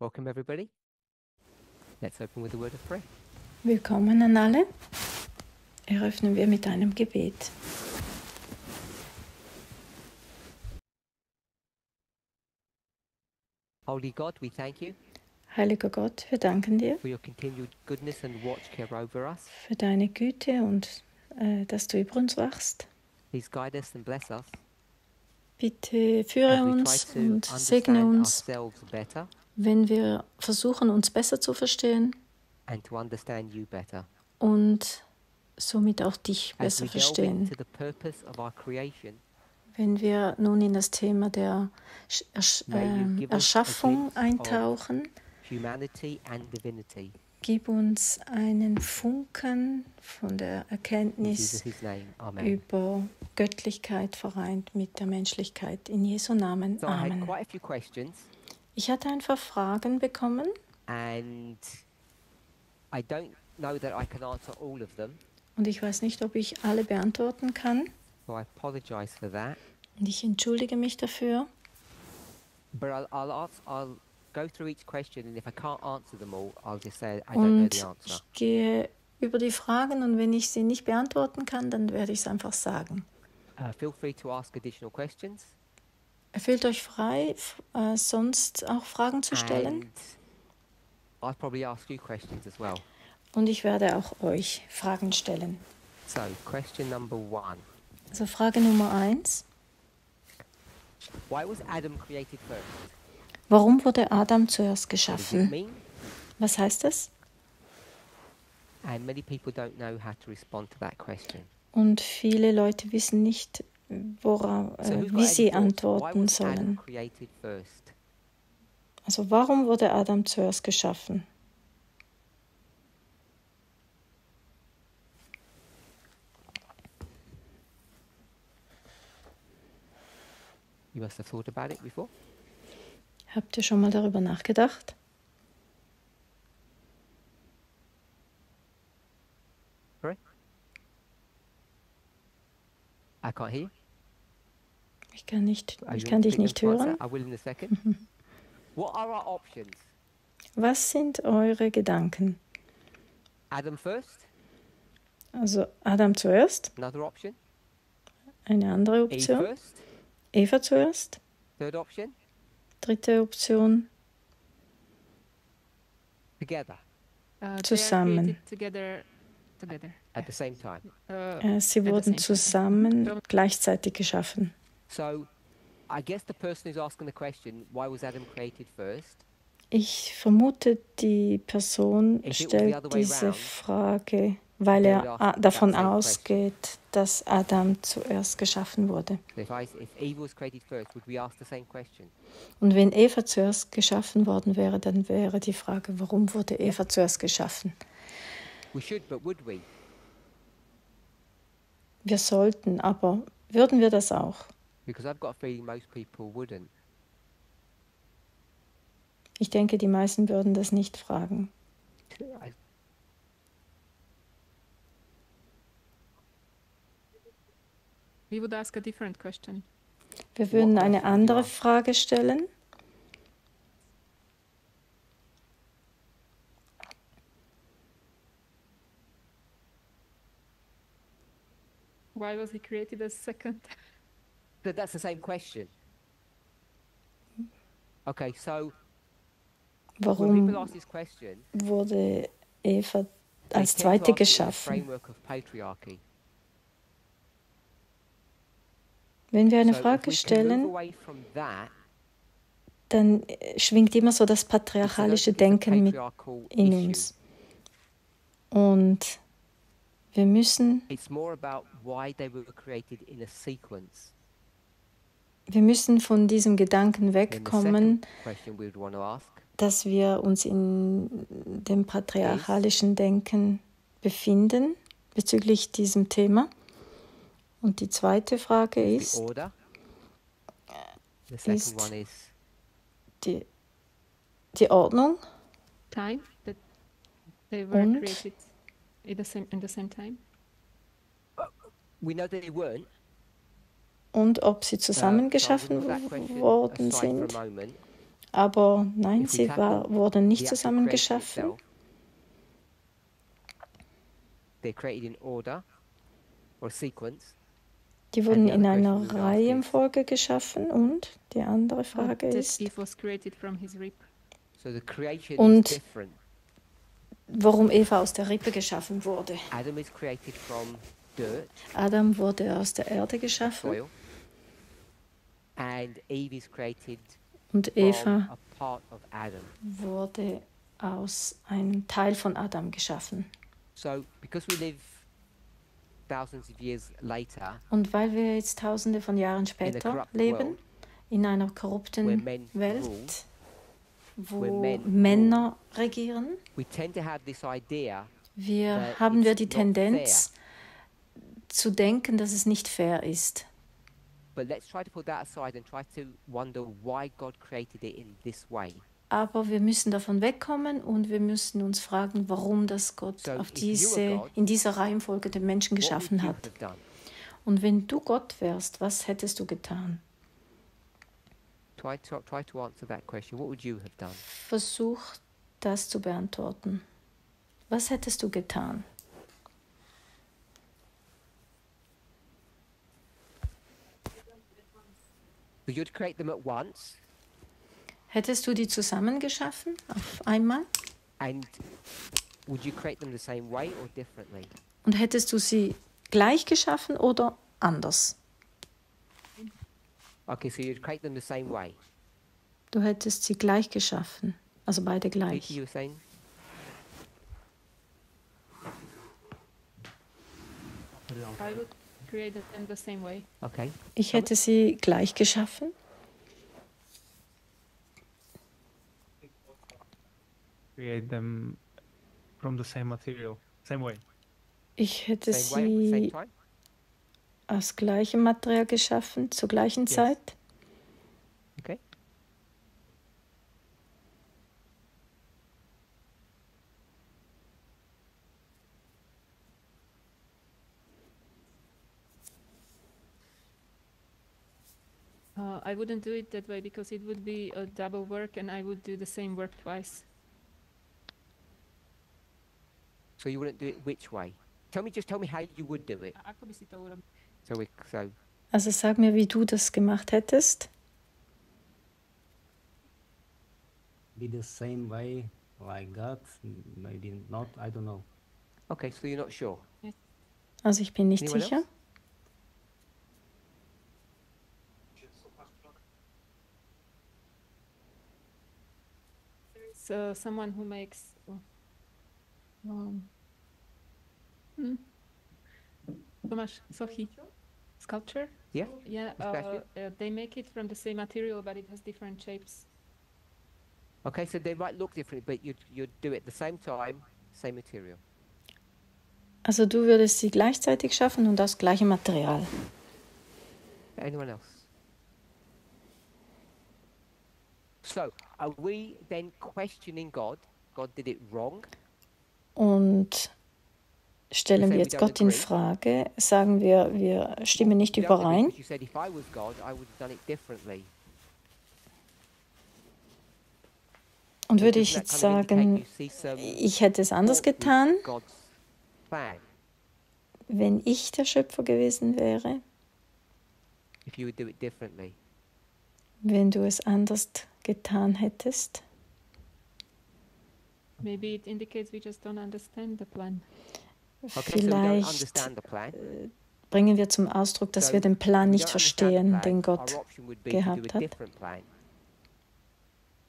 Welcome, everybody. Let's open with a word of prayer. Willkommen an alle. Eröffnen wir mit einem Gebet. Holy God, we thank you Heiliger Gott, wir danken dir for your continued goodness and watch care over us. für deine Güte und äh, dass du über uns wachst. Please guide us and bless us Bitte führe uns und segne uns, wenn wir versuchen, uns besser zu verstehen and to understand you better. und somit auch dich besser verstehen. into the purpose of our creation, Wenn wir nun in das Thema der Ersch a Erschaffung eintauchen, gib uns einen Funken von der Erkenntnis über Göttlichkeit vereint mit der Menschlichkeit. In Jesu Namen. Amen. Ich hatte einfach Fragen bekommen and I don't know that I can answer all of them, und ich weiß nicht, ob ich alle beantworten kann. so I apologize for that. Und ich entschuldige mich dafür. But I'll, I'll, ask, I'll go through each question, and if I can't answer them all, I'll just say I don't know Und the answer. ich gehe über die Fragen und wenn ich sie nicht beantworten kann, dann werde ich es einfach sagen. Uh, feel free to ask additional questions. Fühlt euch frei, äh, sonst auch Fragen zu stellen. And I'll probably ask you questions as well. Und ich werde auch euch Fragen stellen. So, question number one Also Frage Nummer eins. Why was Adam created first? Warum wurde Adam zuerst geschaffen? Was heißt das? And many people don't know how to respond to that question. Und viele Leute wissen nicht, wora, äh, wie sie antworten sollen. Also warum wurde Adam zuerst geschaffen? You must have thought about it before. Habt ihr schon mal darüber nachgedacht? Sorry? I can't hear you. Ich kann, nicht, ich you kann dich nicht hören. Options? Was sind eure Gedanken? Adam first, Also Adam zuerst, another option. eine andere Eve Option. first, Eva zuerst, third option, dritte Option. together Uh, Zusammen. Together, together. at the same time. Uh, Äh, sie wurden zusammen gleichzeitig geschaffen. So, I guess the person who's asking the question, why was Adam created first? Ich vermute, die Person stellt diese Frage, weil er davon ausgeht, dass Adam zuerst geschaffen wurde. So if, I, if Eve was created first, would we ask the same question? Und wenn Eva zuerst geschaffen worden wäre, dann wäre die Frage, warum wurde Eva zuerst geschaffen? We should, but would we? Wir sollten, aber würden wir das auch? Because I've got a feeling most people wouldn't. Ich denke, die meisten würden das nicht fragen. I- we would ask a different question. Wir würden eine andere? Frage stellen. Why was he created as second? Th- That's the same question. Okay, so when Warum wurde Eva als zweite geschaffen? Wenn wir eine Frage stellen, dann äh, schwingt immer so das patriarchalische Denken mit in uns. Und wir müssen, wir müssen von diesem Gedanken wegkommen, dass wir uns in dem patriarchalischen Denken befinden bezüglich diesem Thema. Und die zweite Frage is the ist, ist die, die Ordnung Time that they were Und? created in the same in the same time. we know that they weren't. Und ob sie zusammen so I'll geschaffen remove that question worden sind. Aber nein, sie war, wurden nicht the actual zusammen creation geschaffen. itself, They're created in order or sequence. Die wurden the in other einer Reihenfolge geschaffen. Und die andere Frage that ist, Und- warum Eva aus der Rippe geschaffen wurde. Adam is created from dirt, Adam wurde aus der Erde geschaffen soil, and Eve is created und Eva a part of Adam. wurde aus einem Teil von Adam geschaffen. So because we live thousands of years later Und weil wir jetzt tausende von Jahren später leben, in einer korrupten Welt, wo. Männer regieren, wir haben wir die Tendenz zu denken, dass es nicht fair ist. But let's try to put that aside and try to wonder why God created it in this way. Aber wir müssen davon wegkommen und wir müssen uns fragen, warum das Gott So, auf diese, God, in dieser Reihenfolge den Menschen geschaffen hat. Und wenn du Gott wärst, was hättest du getan? Try to, try to answer that question. What would you have done? Versuch das zu beantworten. Was hättest du getan? So you'd create them at once, Hättest du die zusammen geschaffen auf einmal? and would you create them the same way or differently? Und hättest du sie gleich geschaffen oder anders? Okay, so you'd create them the same way. Du hättest sie gleich geschaffen, also beide gleich. you were saying? I would create them the same way. Okay. Ich hätte sie gleich geschaffen. create them from the same material, same way. Ich hätte Same sie aus gleichem Material geschaffen, zur gleichen Yes. Zeit. Uh, I wouldn't do it that way because it would be a double work and I would do the same work twice. So you wouldn't do it which way? Tell me, just tell me how you would do it. So we, so Also sag mir, wie du das gemacht hättest. be the same way like? M- Maybe not. I don't know. okay, so you're not sure. Also ich bin nicht Anyone sicher. else? There's uh, someone who makes uh, um, hmm. Tomáš, Sochy, sculpture. Yeah. Yeah, uh, uh, they make it from the same material, but it has different shapes. Okay, so they might look different, but you'd you'd do it the same time, same material. Also du würdest sie gleichzeitig schaffen und aus gleichem Material. Anyone else? Und stellen wir jetzt Gott in. Frage, sagen wir, wir stimmen nicht überein. Und würde ich jetzt sagen, ich hätte es anders getan, wenn ich der Schöpfer gewesen wäre, if you would do it differently. Wenn du es anders getan hättest. Maybe it indicates we just don't understand the plan. Okay, so we don't Vielleicht understand the plan. bringen wir zum Ausdruck, dass So, wir den Plan nicht verstehen, plan, den Gott. gehabt hat.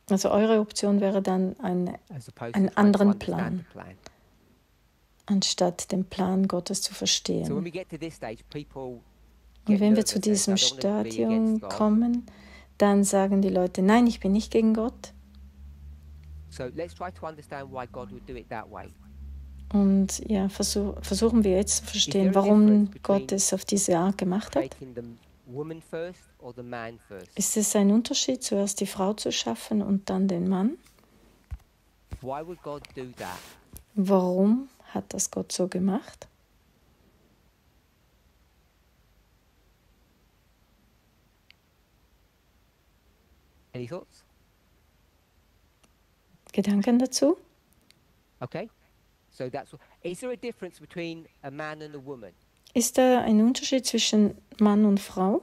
Also eure Option wäre dann, opposed einen anderen Plan. plan. anstatt den Plan Gottes zu verstehen. Und wenn wir zu diesem "I don't wanna be Stadium against God." kommen, dann sagen die Leute, nein, ich bin nicht gegen Gott. So let's try to understand why God would do it that way. Und ja, versuch, versuchen wir jetzt zu verstehen, warum Gott es auf diese Art gemacht hat. Ist es ein Unterschied, zuerst die Frau zu schaffen und dann den Mann? Warum hat das Gott so gemacht? Any thoughts? Gedanken dazu? Okay. So that's. Is there a difference between a man and a woman? Ist da ein Unterschied zwischen Mann und Frau?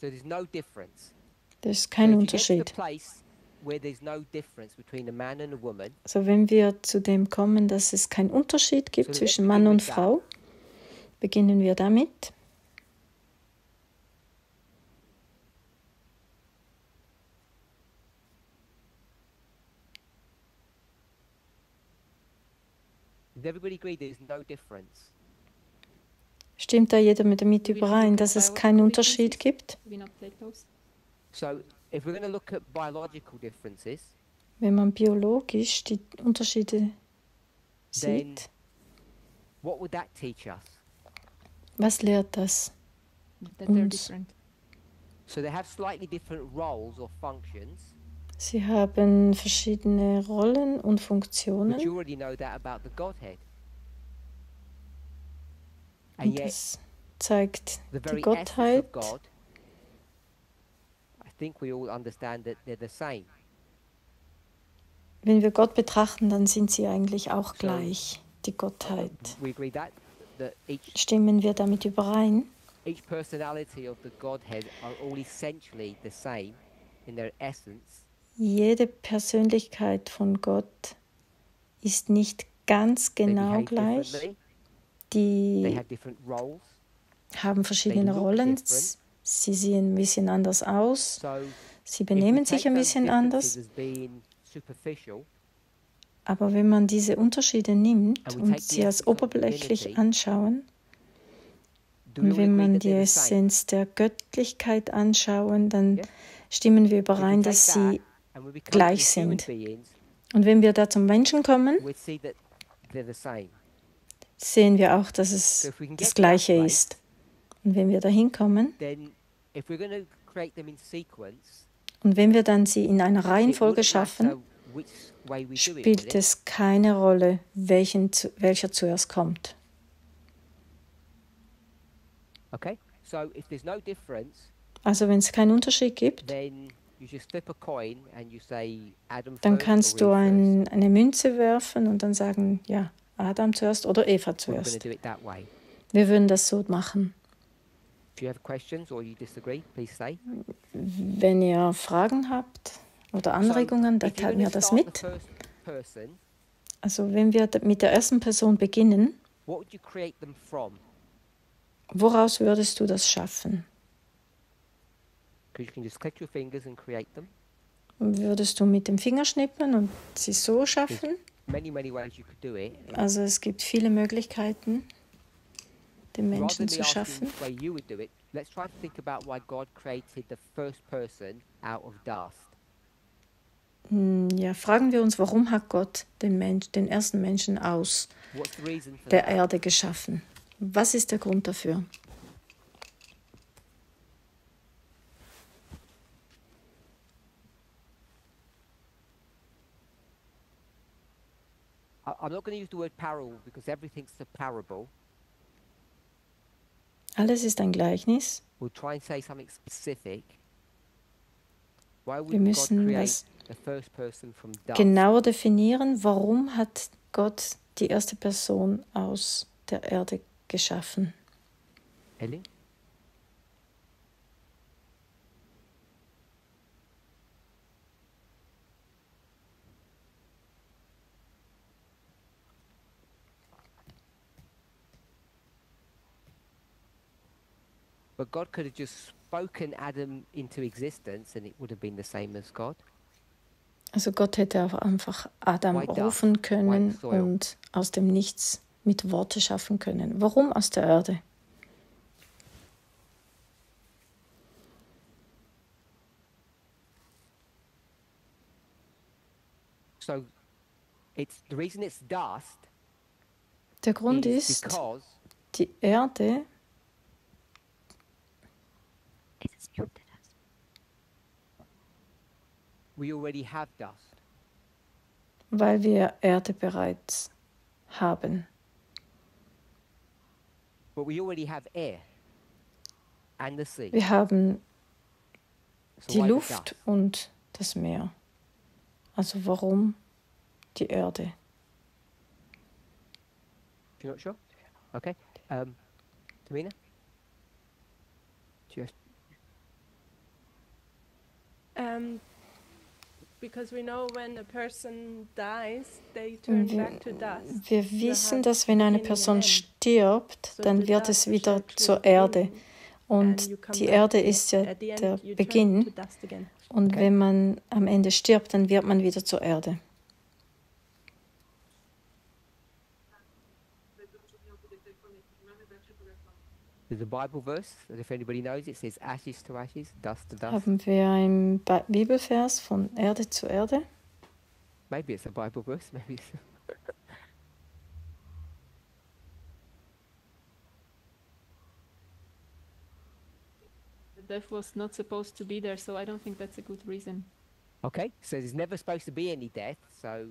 So there's no difference. Das ist So kein the Unterschied. place where there's no difference between a man and a woman, Also wenn wir zu dem kommen, dass es keinen Unterschied gibt So zwischen Mann begin und with that. Frau, beginnen wir damit. does everybody agree there's no difference? Stimmt da jeder mit damit überein, dass es keinen Unterschied gibt? Do we not take those? So if we're going to look at biological differences, Wenn man biologisch die Unterschiede sieht, what would that teach us? was lehrt das? Uns. So they have slightly different roles or functions, Sie haben verschiedene Rollen und Funktionen. Und das zeigt die Gottheit. Wenn wir Gott betrachten, dann sind sie eigentlich auch gleich, die Gottheit. Each Stimmen wir damit überein? each personality of the Godhead are all essentially the same in their essence, Jede Persönlichkeit von Gott ist nicht ganz genau gleich. Die haben verschiedene Rollen. Sie sehen ein bisschen anders aus. Sie benehmen sich ein bisschen anders. Aber wenn man diese Unterschiede nimmt und sie als oberflächlich anschauen, und wenn man die? Essenz der Göttlichkeit anschauen, dann stimmen wir überein, dass sie gleich sind. Und wenn wir da zum Menschen kommen, sehen wir auch, dass es das Gleiche ist. Und wenn wir da hinkommen und wenn wir dann sie in einer Reihenfolge schaffen, spielt es keine Rolle, welchen, welcher zuerst kommt. Also wenn es keinen Unterschied gibt, dann kannst du ein, eine Münze werfen und dann sagen, ja, Adam zuerst oder Eva zuerst. Wir würden das so machen. Wenn ihr Fragen habt oder Anregungen, dann teilt mir das mit. Also wenn wir mit der ersten Person beginnen, woraus würdest du das schaffen? Because you can just click your fingers and create them. Würdest du mit dem Finger schnippen und sie so schaffen? Many, many ways you could do it. Also es gibt viele Möglichkeiten, den Menschen zu schaffen. it, let's try to think about why God created the first person out of dust. Hm, Ja, fragen wir uns, warum hat Gott den, Mensch, den ersten Menschen aus What's the reason for der that? Erde geschaffen? Was ist der Grund dafür? I'm not going to use the word parable because everything's a parable. Alles ist ein Gleichnis. We'll try and say something specific. Why would Wir müssen das genauer definieren, warum hat Gott die erste Person aus der Erde geschaffen. Ellie? But God could have just spoken Adam into existence and it would have been the same as God. Also Gott hätte auch einfach Adam rufen können und aus dem Nichts mit Worte schaffen können. Warum aus der Erde? So it's the reason it's dust Der Grund is ist, die Erde we already have dust. Weil wir Erde bereits haben. But we already have air and the sea. Wir haben So die why the Luft und das Meer. Also warum die Erde? You're not sure? Okay. Um, Tamina? Just Um, Wir, wissen, dass wenn eine Person stirbt, dann wird es wieder zur Erde. Und die Erde ist ja der Beginn. Und wenn man am Ende stirbt, dann wird man wieder zur Erde. There's a Bible verse that if anybody knows it says ashes to ashes, dust to dust. Haben wir einen Bi- Bibelvers von Erde zu Erde? Maybe it's a Bible verse, maybe it's The death was not supposed to be there, so I don't think that's a good reason. Okay, so there's never supposed to be any death, so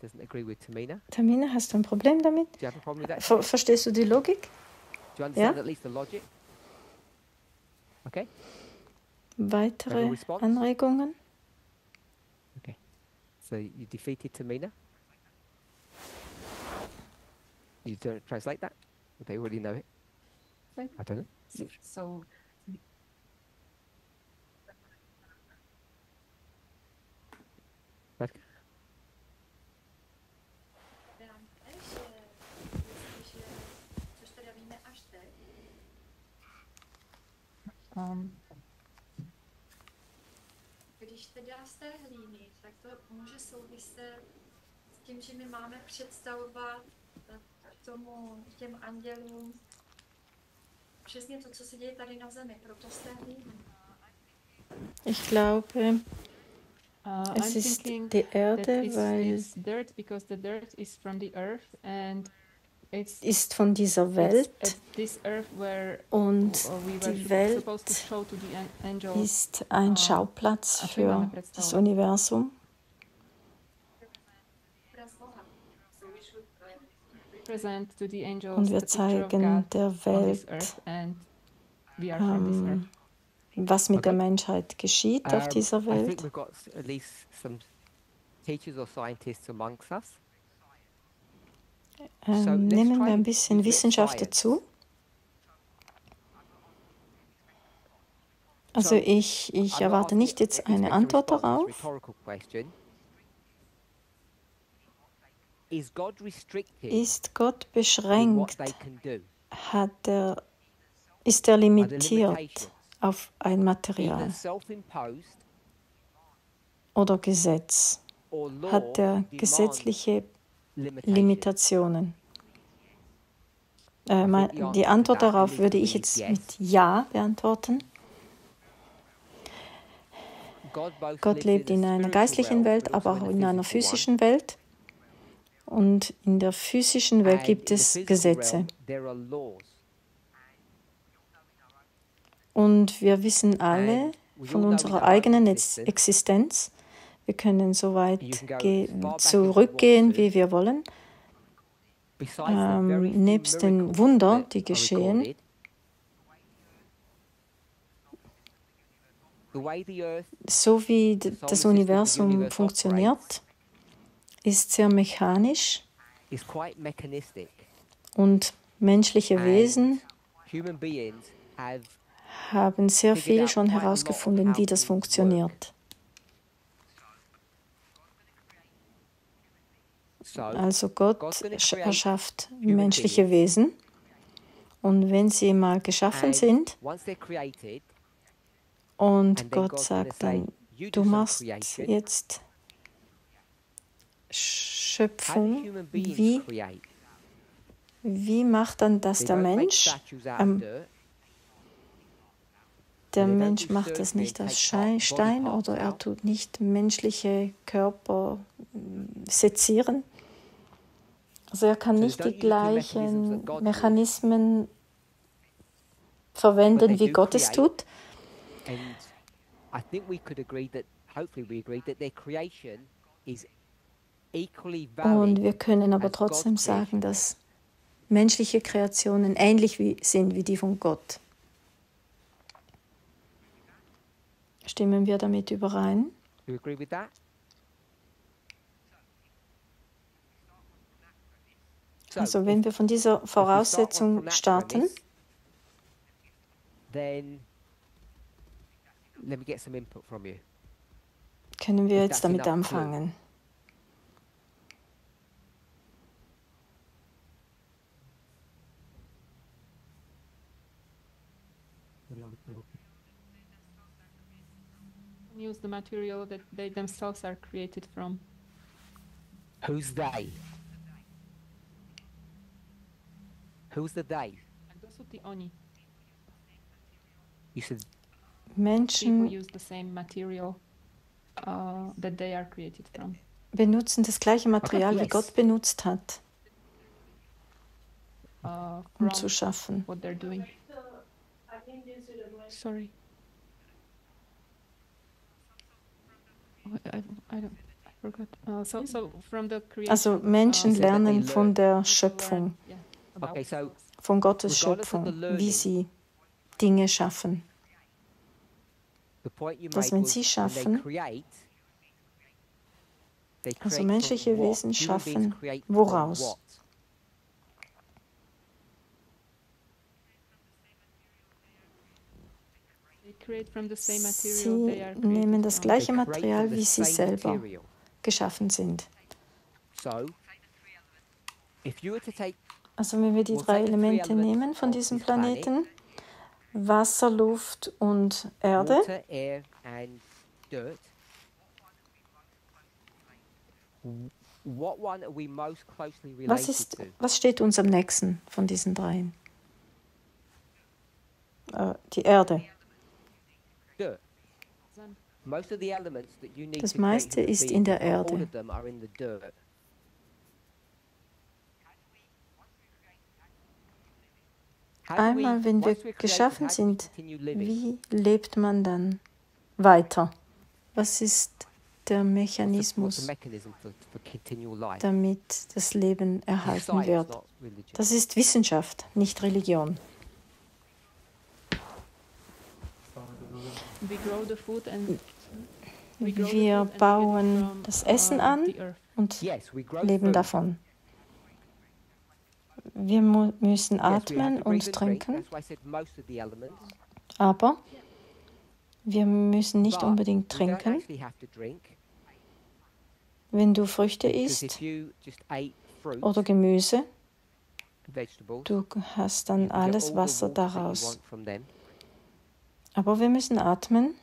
Tamina. Tamina, hast du ein Problem damit? Do you have a problem with that? Ver verstehst du die Logik? Do you understand Yeah. at least the logic? Okay, Weitere Have a response? Anregungen? so you defeated Tamina. You don't translate that? Or They already know it. Right. I don't know. So Um, když teda z té hlíny, tak to může souviset s tím, že my máme představovat eh, k tomu, těm andělům, přesně to, co se děje tady na zemi, proto z té hlíny. Ich glaube, uh, es ist die Erde, weil dirt because the dirt is from the earth and ist von dieser Welt und uh, die Welt ist ein Ah, Schauplatz für das Universum. Obraz Boha. present to the angels Und wir zeigen der on this Welt, ähm, was mit der. Menschheit geschieht auf dieser Welt. we've got s- at least some teachers or scientists amongst us. so Ähm, nehmen wir ein bisschen Wissenschaft dazu. Also So, ich, ich erwarte nicht jetzt eine Antwort darauf. Ist Gott beschränkt? Hat er, ist er limitiert auf ein Material oder Gesetz? Hat er gesetzliche. Limitationen? Äh, answer die Antwort darauf würde ich jetzt mit Ja beantworten. Gott lebt in einer geistlichen Welt, but aber also auch in einer physischen Welt. Und in der physischen Welt gibt es Gesetze. Und wir wissen alle von unserer eigenen Existenz, wir können so weit You can go ge- as far back as you want zurückgehen, wie wir wollen. ähm, nebst den Wunder, die geschehen, So wie das Universum funktioniert, ist sehr mechanisch und menschliche Wesen haben sehr viel schon herausgefunden, wie das funktioniert. Also Gott erschafft menschliche. Wesen und wenn sie mal geschaffen sind und Gott sagt dann, du machst jetzt Schöpfung, wie, wie macht dann das der Mensch? ähm. Der Mensch macht das nicht aus Stein oder er tut nicht menschliche Körper mm, sezieren. Also er kann nicht die gleichen. Mechanismen verwenden, wie Gott es tut. And I think we could agree that, hopefully we agree, that their creation is equally Und wir können aber trotzdem sagen, dass menschliche Kreationen ähnlich wie, sind wie die von Gott. Stimmen wir damit überein? Do you agree with that? So, Also wenn wir von dieser Voraussetzung starten, premise, then let me get some input from you. können wir jetzt damit anfangen. Use the material that they themselves are created from. Who's they? Who's the they? Kto oni? You said People Menschen use the same material uh, that they are created from. benutzen das gleiche Material, wie yes. Gott benutzt hat, Uh, um from zu schaffen. what they're doing. Sorry. I, I don't. I forgot. Uh, so, so from the creation. Also Menschen uh, so that they lernen von der Schöpfung, yeah, okay. Von Gottes Schöpfung, wie sie Dinge schaffen. Dass wenn sie schaffen, they create, they also menschliche? Wesen Human beings schaffen create from woraus? Sie nehmen created das gleiche Material, wie sie selber geschaffen sind. Also wenn wir die drei Elemente nehmen von diesem. Planeten, Wasser, Luft und Erde, was, ist, was steht uns am nächsten von diesen dreien? Äh, die Erde. Das meiste ist in der Erde. of them are in the dirt. How do we- Einmal, wenn wir geschaffen how do we sind? Wie lebt man dann weiter? Was ist der Mechanismus, damit das Leben erhalten science, wird? not religion. Das ist Wissenschaft, nicht Religion. We grow the food and we grow the Wir food and we get it bauen from, das Essen uh, an und leben davon. Wir müssen atmen und trinken, aber wir müssen nicht unbedingt trinken. Wenn du Früchte isst oder Gemüse, du hast dann alles Wasser daraus. Aber wir müssen atmen.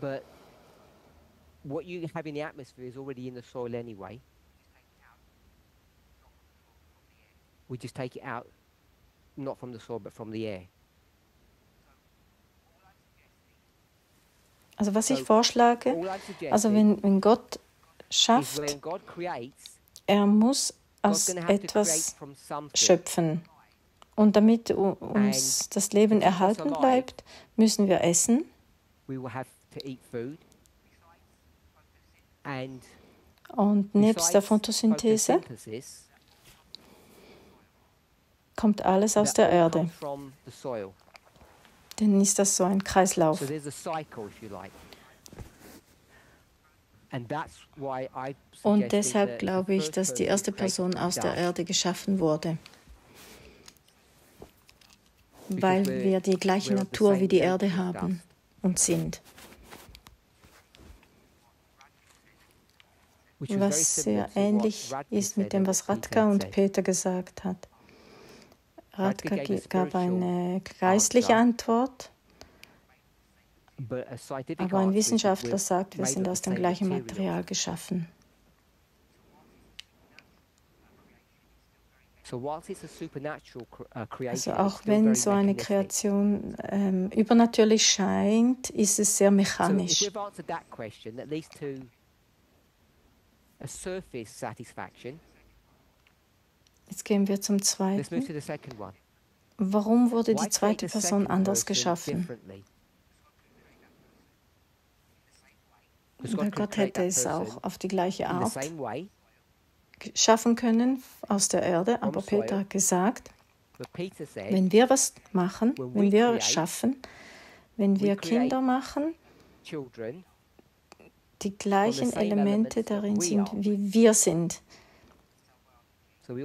But what you have in the atmosphere is already in the soil anyway. We just take it out, not from the soil, but from the air. Also was ich vorschlage, also wenn, wenn Gott schafft, when God creates, er muss aus etwas schöpfen. Und damit uns das Leben erhalten bleibt, müssen wir essen We will have to eat food. And und nebst der Photosynthese kommt alles aus der Erde. Dann ist das so ein Kreislauf. Und deshalb glaube ich, dass die erste Person aus der Erde geschaffen wurde. Weil wir die gleiche Natur wie die Erde haben und sind. Was sehr ähnlich ist mit dem, was Radka und. Peter gesagt hat. Radka gab eine geistliche. Antwort, aber ein Wissenschaftler sagt, wir sind aus dem gleichen material. Geschaffen. Uh, Also auch wenn so eine. Kreation ähm, übernatürlich scheint, ist es sehr mechanisch. we've answered that question, that leads to a surface satisfaction. Jetzt gehen wir zum zweiten. Warum wurde die zweite Person anders geschaffen? Weil Gott create hätte es auch auf die gleiche Art schaffen können aus der Erde, aber. Peter hat gesagt, Wenn wir was machen, wenn we wir create, schaffen, wenn we wir create Kinder machen, die gleichen Elemente darin sind, wie wir sind. Also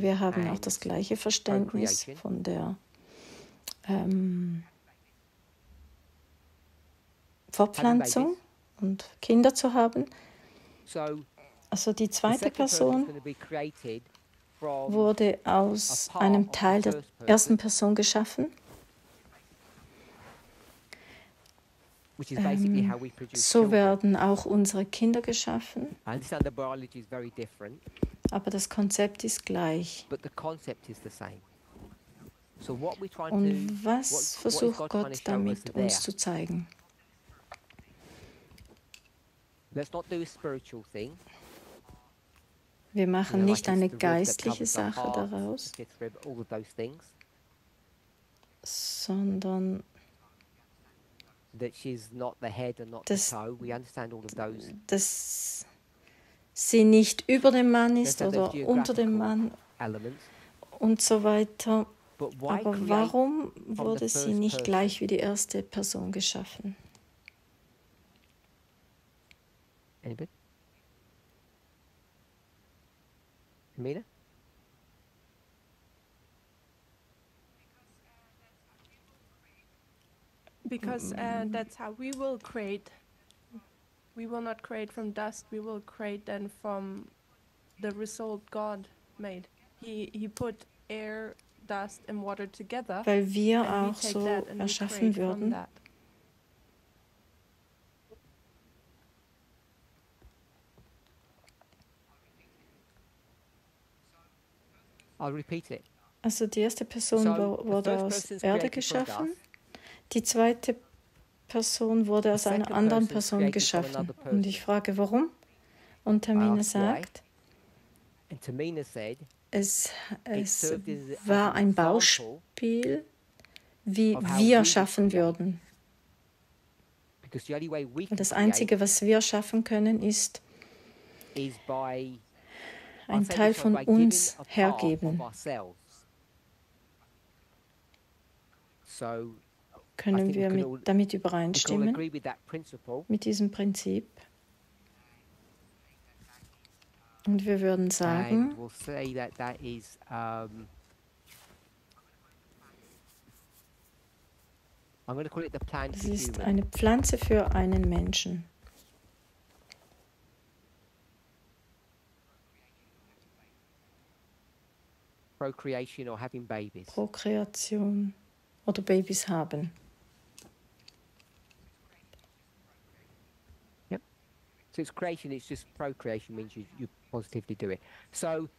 wir haben auch das gleiche Verständnis von der ähm, Fortpflanzung und Kinder zu haben. So Also die zweite person wurde aus einem Teil der ersten Person geschaffen. which is basically Ähm, So werden auch unsere Kinder geschaffen, aber das Konzept ist gleich. Und was versucht Gott damit uns zu zeigen? Wir machen nicht eine geistliche Sache daraus, sondern That she's not the head and not Das- the toe. We understand all of those. dass sie nicht über dem Mann ist oder unter dem Mann und so weiter. Aber warum wurde sie nicht gleich wie die erste Person geschaffen? Anybody? Amina? Because uh, that's how we will create. We will not create from dust. We will create then from the result God made. He He put air, dust, and water together. Weil wir and we auch take so that and erschaffen create from würden. that. I'll repeat it. Also die erste Person So, the wurde first aus person is Erde created from geschaffen, dust. Die zweite Person wurde aus einer anderen person geschaffen. Und ich frage, warum? Und sagt, Tamina said es, es war ein Beispiel, wie wir schaffen würden. das Einzige, was wir schaffen können, ist ein Teil von uns hergeben. Können wir mit, damit übereinstimmen, mit diesem Prinzip. Und wir würden sagen, for ist eine Pflanze für einen Menschen. procreation or having babies. Prokreation oder Babys haben. So it's creation, it's just procreation means you, you positively do it. So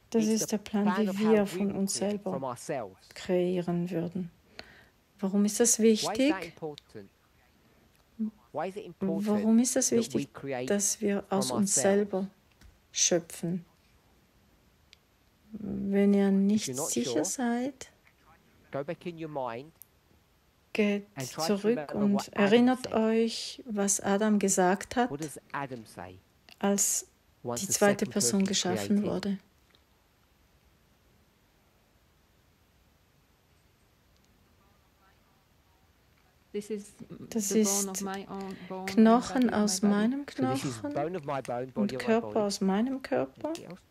Das it's ist der Plan, wie wir von we uns selber kreieren würden. Warum ist das Why is that wichtig? important? Why is it important Warum ist we wichtig, create dass wir aus uns ourselves? selber schöpfen? Wenn ihr nicht sicher seid, go back in your mind geht zurück und erinnert euch, was Adam gesagt hat, als die zweite Person geschaffen wurde. Das ist Knochen aus meinem Knochen und Körper aus meinem Körper. Anything else?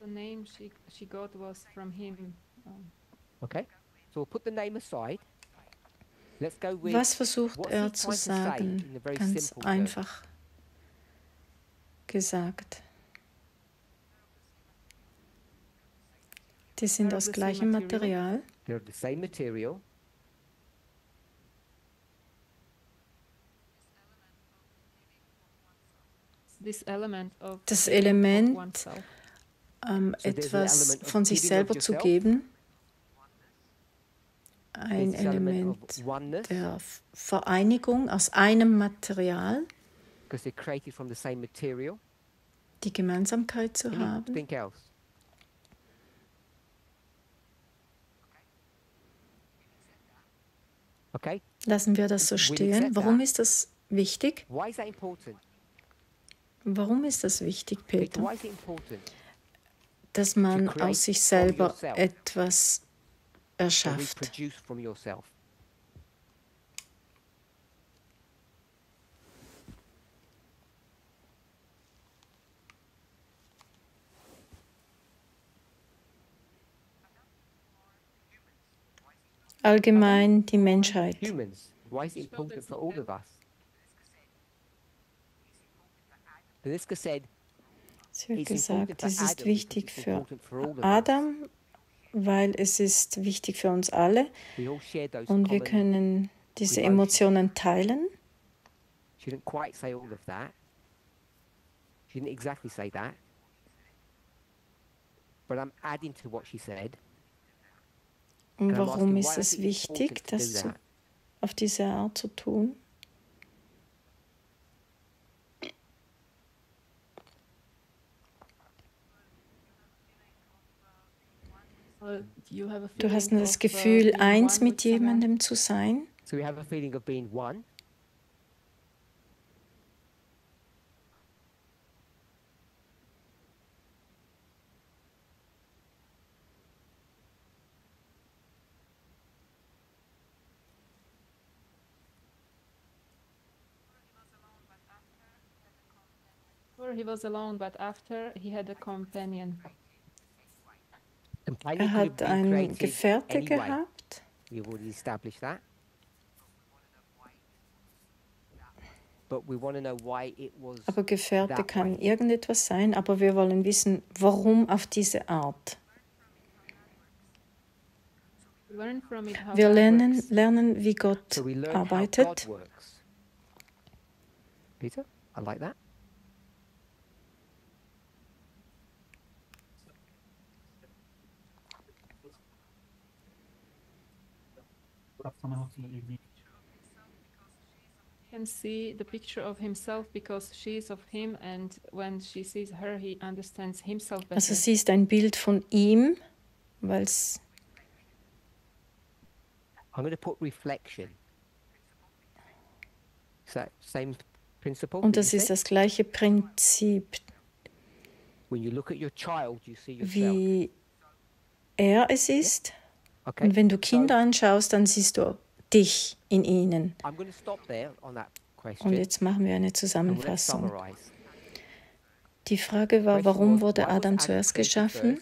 The name she she got was from him. Um, Okay, so we'll put the name aside. Let's go with Was versucht what's er zu sagen? Ganz einfach gesagt. Die sind aus gleichem material? They're the same material. this element of Das Element. Ähm, etwas von sich selber zu geben. Ein element der Vereinigung aus einem Material, die Gemeinsamkeit zu haben. Lassen wir das so stehen. Warum ist das wichtig? Warum ist das wichtig, Peter, Peter? why is it important Dass man aus sich selber etwas erschafft. Allgemein die Menschheit. Humans, Es wird gesagt, es ist wichtig für. Adam, weil es ist wichtig für uns alle und wir können diese. Emotionen teilen. She didn't quite say all of that. She didn't exactly say that. But I'm adding to what she said. Und warum ist es wichtig, das auf diese Art zu tun? Uh, you have a Du hast das uh, Gefühl, eins mit jemandem zu sein. So we have a feeling of being one. He was alone, but after he had a companion. Er hat einen Gefährte gehabt. We've already established that. But we want to know why it was. Aber Gefährte that kann irgendetwas sein, aber wir wollen wissen, warum auf diese Art. Wir God lernen, works. lernen wie Gott So we learn how God that. can see the picture of himself because she is of him, and when she sees her, he understands himself better. Also sie ist ein Bild von ihm, weil es I'm going to put reflection. That same principle? und that das ist das gleiche Prinzip, When you look at your child, you see yourself. wie er es ist. Und wenn du Kinder anschaust, dann siehst du dich in ihnen. Und jetzt machen wir eine Zusammenfassung. Die Frage war, warum wurde Adam zuerst geschaffen?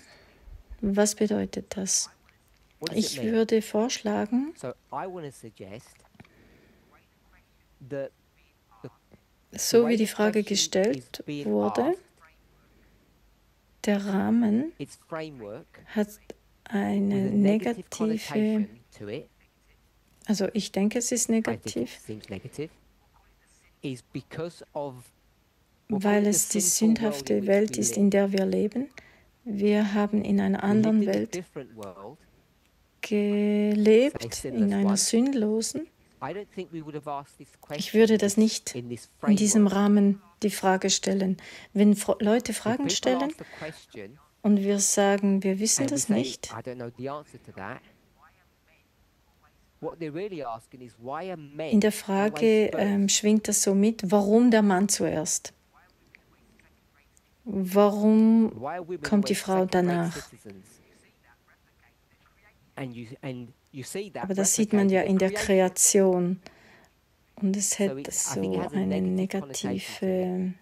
Was bedeutet das? Ich würde vorschlagen, So wie die Frage gestellt wurde, der Rahmen hat eine negative also ich denke, es ist negativ, weil es die sündhafte Welt we ist, in der wir leben. Wir haben in einer anderen Welt gelebt, in einer sündlosen. Ich würde das nicht in diesem. Rahmen die Frage stellen. Wenn Leute Fragen stellen und wir sagen, wir wissen das nicht, in der Frage ähm, schwingt das so mit, warum der Mann zuerst? Warum kommt die Frau danach? Aber das sieht man ja in der. Kreation. Und es hat think so eine negative,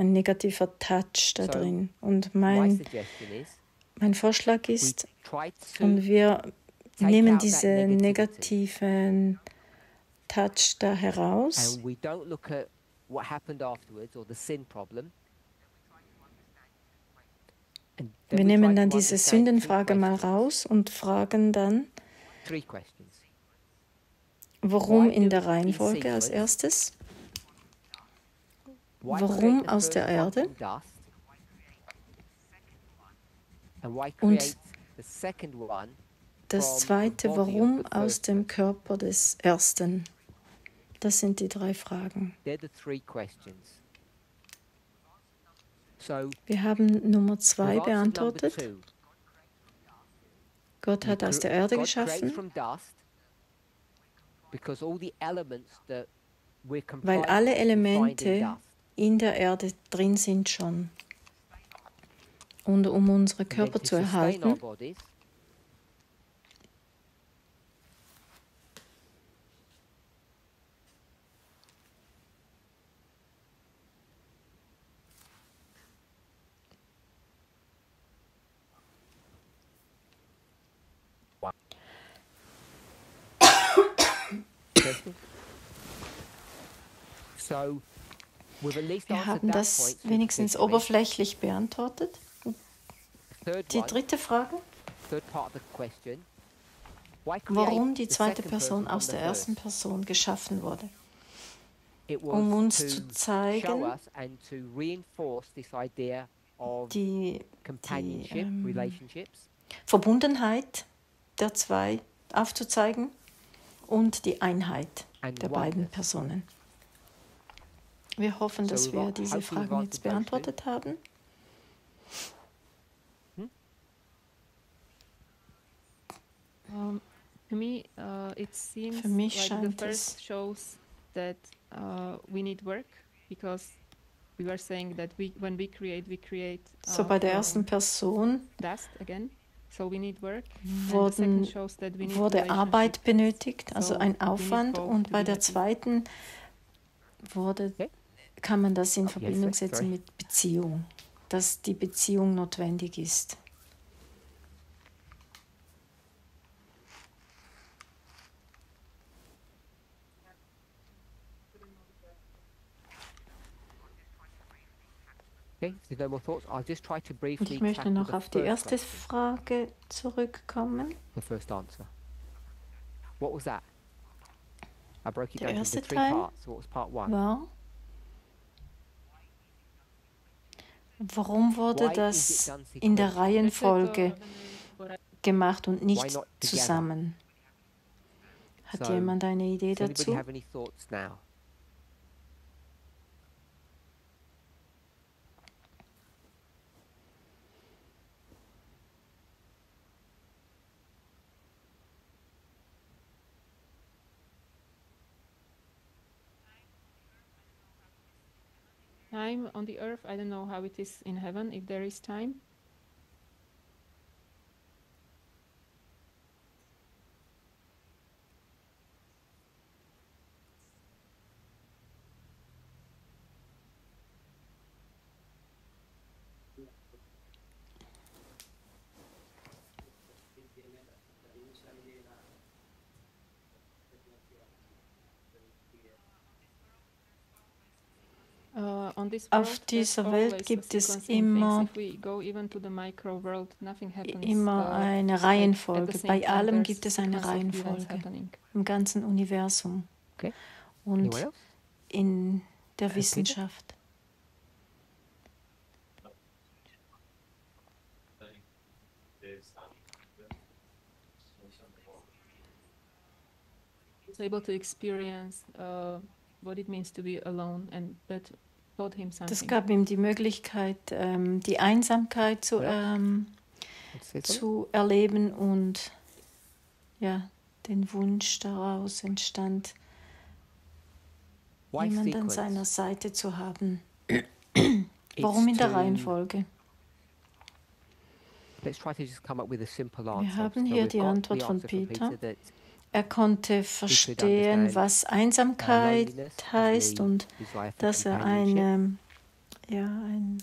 ein negativer Touch da drin. Und mein, mein Vorschlag ist, und wir nehmen diese negativen Touch da heraus. Wir nehmen dann diese Sündenfrage mal raus und fragen dann, warum in der Reihenfolge als erstes, Warum aus der Erde? Und das zweite, warum aus dem? Körper des ersten. Das sind die drei Fragen. Wir haben Nummer zwei beantwortet. two. Gott hat aus der Erde geschaffen, weil alle Elemente. In der Erde drin sind schon. Und um unsere And then Körper zu erhalten, bodies, So, we've at least wir haben das wenigstens oberflächlich beantwortet. Die dritte Frage, warum die zweite Person aus der ersten? Person geschaffen wurde. Um uns zu zeigen, Die companionship, ähm, Verbundenheit der zwei aufzuzeigen und die Einheit der beiden. Personen. Wir hoffen, So dass wir diese Fragen jetzt beantwortet haben. It seems Für mich the scheint es- shows that uh, we need work because we were saying that we, when we create, we create So uh, bei der ersten Person dust again. So we need work. wurden, second shows that we need wurde Arbeit benötigt, also So, ein Aufwand. Und bei be der zweiten wurde, Okay. Kann man das in yes, Verbindung sorry. setzen mit Beziehung, dass die Beziehung notwendig ist. Und ich möchte noch auf die erste Frage zurückkommen. the first answer. What was that? I broke it Der down into erste three Teil parts. So what was part one? war, warum wurde das in der Reihenfolge gemacht und nicht zusammen? Hat jemand eine Idee dazu? Time on the earth, I don't know how it is in heaven, if there is time. Auf dieser Welt always a gibt es immer-. Immer eine Reihenfolge. Bei allem gibt es eine Reihenfolge. Im ganzen Universum. Okay. Und in der Peter? Wissenschaft. able to experience uh, what it means to be alone, and that. Das gab ihm die Möglichkeit, ähm, die Einsamkeit zu, Ja. ähm, zu erleben und ja, den Wunsch daraus entstand, Why jemand an seiner Seite zu haben. Warum in der Reihenfolge? Let's try to just come up with a simple answer. haben hier die Antwort von Peter. Er konnte verstehen, was Einsamkeit heißt und dass er eine, ja, ein,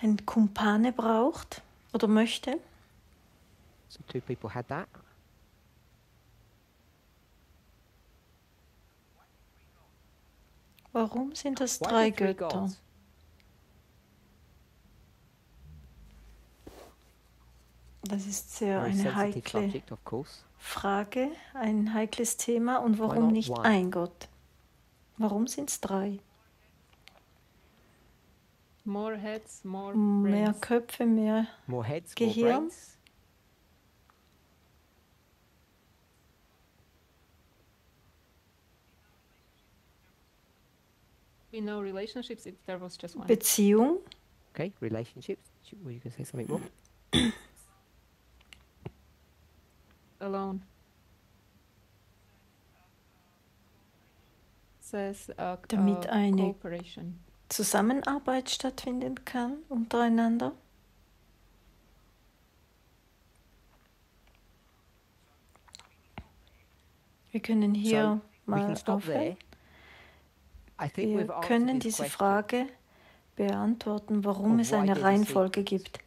ein Kumpane braucht oder möchte. So two people had that. Warum sind das drei Götter? Das ist sehr eine heikle. Frage, ein heikles Thema. Und warum nicht one? ein Gott? Warum sind es drei? More heads, more Mehr. Köpfe, mehr. More heads, more Gehirn. brains. We know relationships if there was just one. Beziehung, Okay, relationships. Sh- Were you going to say something more? alone. uh, Damit eine cooperation. Zusammenarbeit stattfinden kann untereinander. Wir können hier we mal aufhören. Wir können this diese question. Frage beantworten, warum es why eine Reihenfolge gibt.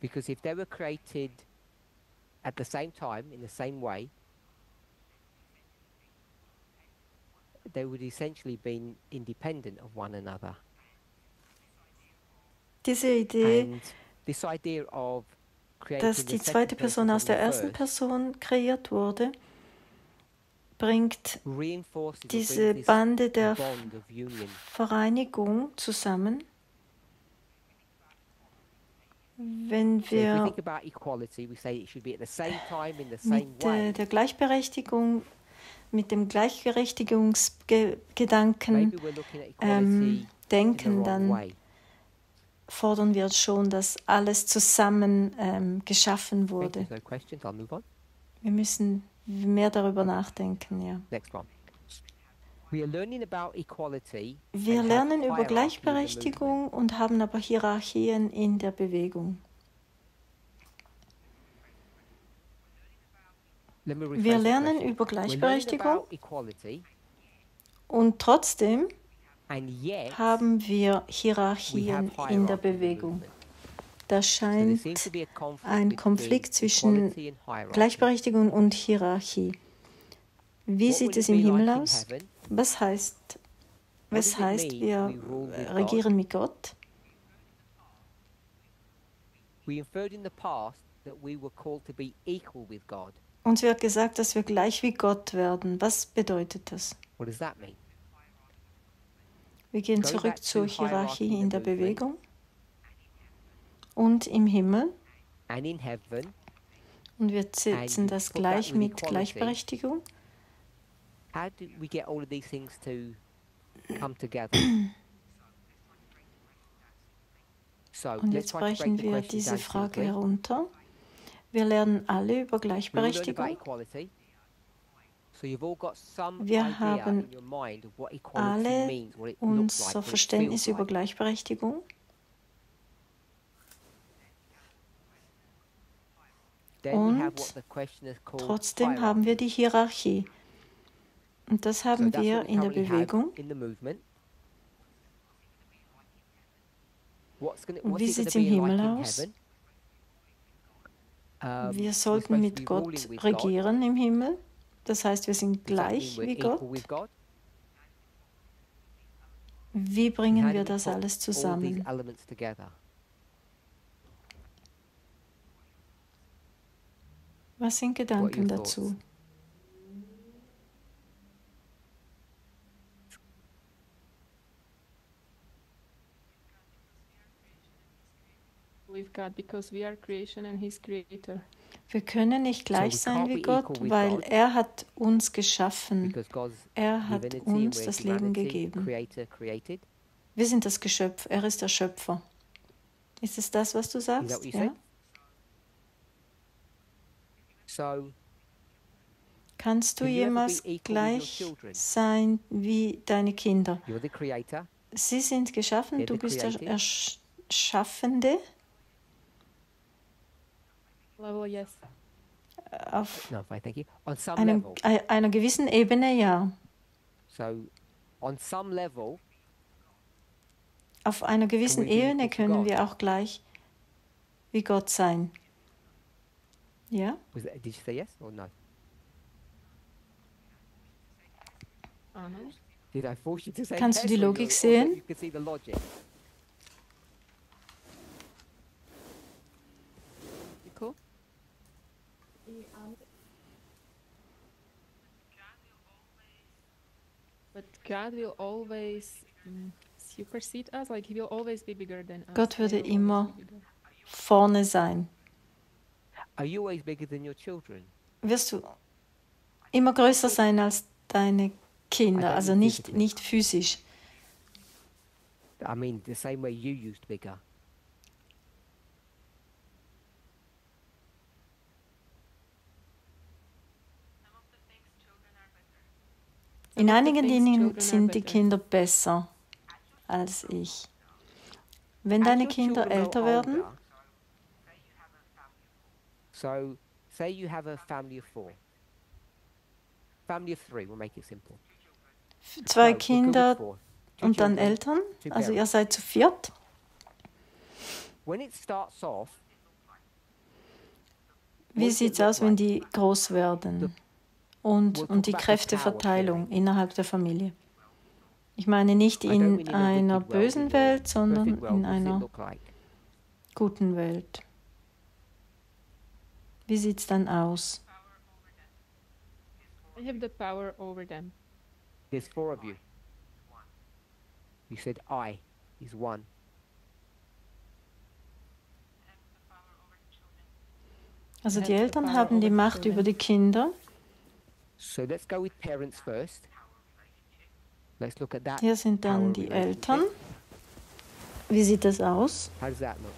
Because if they were created at the same time, in the same way, they would essentially be independent of one another. Diese Idee, this idea of dass die zweite person aus der ersten Person kreiert wurde, bringt diese Bande der bond of union. Vereinigung zusammen. Wenn So if we wir think about equality, we say it should be at the same time in the same mit äh, der Gleichberechtigung, mit dem Gleichberechtigungsgedanken ähm, denken, dann fordern wir schon, dass alles zusammen ähm, geschaffen wurde. Wir müssen mehr darüber nachdenken, ja. Next one. We are learning about equality. Wir lernen über. Gleichberechtigung und haben aber Hierarchien in der Bewegung. Wir lernen über Gleichberechtigung und trotzdem haben wir Hierarchien in der Bewegung. Da scheint ein Konflikt zwischen. Gleichberechtigung und Hierarchie. Wie sieht es im Himmel aus? Was heißt, was heißt wir regieren mit Gott? Uns wird gesagt, dass wir gleich wie Gott werden. Was bedeutet das? What does that mean? Wir gehen zurück zur Hierarchie in der. Bewegung und im Himmel. And in heaven, Und wir setzen das gleich mit equality. Gleichberechtigung. How do we get all of these things to come together? So Und jetzt brechen wir diese Frage herunter. Wir lernen alle über about Gleichberechtigung. equality. So you've all got some Wir haben alle means, what it looks like, Unser Verständnis über. Gleichberechtigung. Then we have Und Trotzdem haben wir die Hierarchie. Und das So haben that's wir in der Bewegung. Und wie sieht's be im Himmel aus? Wir sollten mit Gott regieren im Himmel. Das heißt, wir sind gleich wie Gott. Wie bringen wir das alles zusammen? Was sind Gedanken dazu? With God because we are creation and He's creator. Wir können nicht gleich we sein wie be Gott, equal with weil God. er hat uns geschaffen. Er hat uns das Leben gegeben. Creator created. Wir sind das Geschöpf, er ist der Schöpfer. Ist es das, was du sagst? Ja? Kannst du jemals equal with your gleich sein wie deine Kinder? you're the creator. Sie sind geschaffen, du the bist der created. Erschaffende Level, yes. auf No, fine, thank you. On some einem, level. ei- einer gewissen Ebene, ja. So on some level, Auf einer gewissen Ebene können God? wir auch gleich wie Gott sein. Ja? was it, did you say yes or no? Did I force you to say Kannst du yes die or you- Logik that sehen? You could see the logic. Cool. But God will always mm, supersede us, like He will always be bigger than us. Gott He würde immer. Vorne sein. Are you always bigger than your children? Wirst du immer größer sein als deine Kinder, also nicht, nicht physisch. I mean, the same way you used bigger. In einigen Dingen sind die. Kinder besser als ich. Wenn deine Kinder älter werden, So, say you have a family of four. Family of three, we'll make it simple. zwei Kinder und dann. Eltern, also ihr seid zu viert. When it starts off, Wie sieht es aus, wenn die groß werden? Und, und die the Kräfteverteilung innerhalb der Familie. Ich meine nicht in einer bösen Welt, sondern in einer guten Welt. Wie sieht es dann aus? I have the power over them. There's four of you. You said I is one. Also die Eltern haben die Macht über die Kinder. Hier sind dann die. Eltern. Wie sieht das aus? How does that look?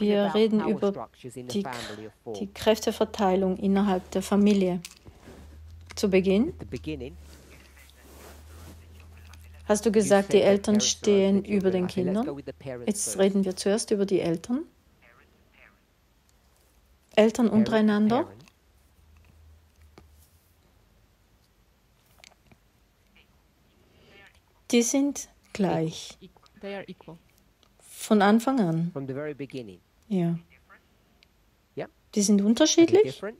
Wir reden über die, die Kräfteverteilung innerhalb der Familie. Zu Beginn At hast du gesagt, die Eltern stehen über den Kindern. Jetzt reden wir zuerst über die Eltern. Eltern untereinander. Die sind gleich. Von Anfang an. Ja. Die sind unterschiedlich. different?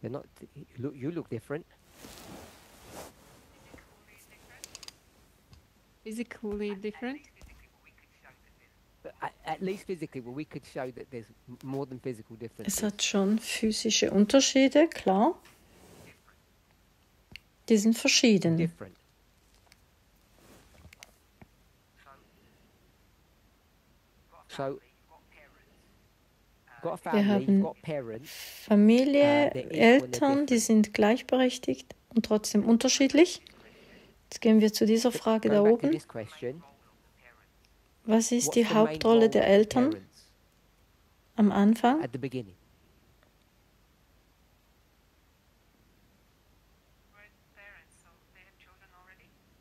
They're not. You look, you look different. Physically different. But at, at least physically, well, we could show that there's m- more than physical differences. Es hat schon physische Unterschiede, klar. Die sind verschieden. different. So, got a family, you've haben got parents, Familie, they're Eltern, die different. sind gleichberechtigt und trotzdem unterschiedlich. Jetzt gehen wir zu dieser Frage da oben. Was ist die the main Hauptrolle role der Eltern parents am Anfang? at the beginning?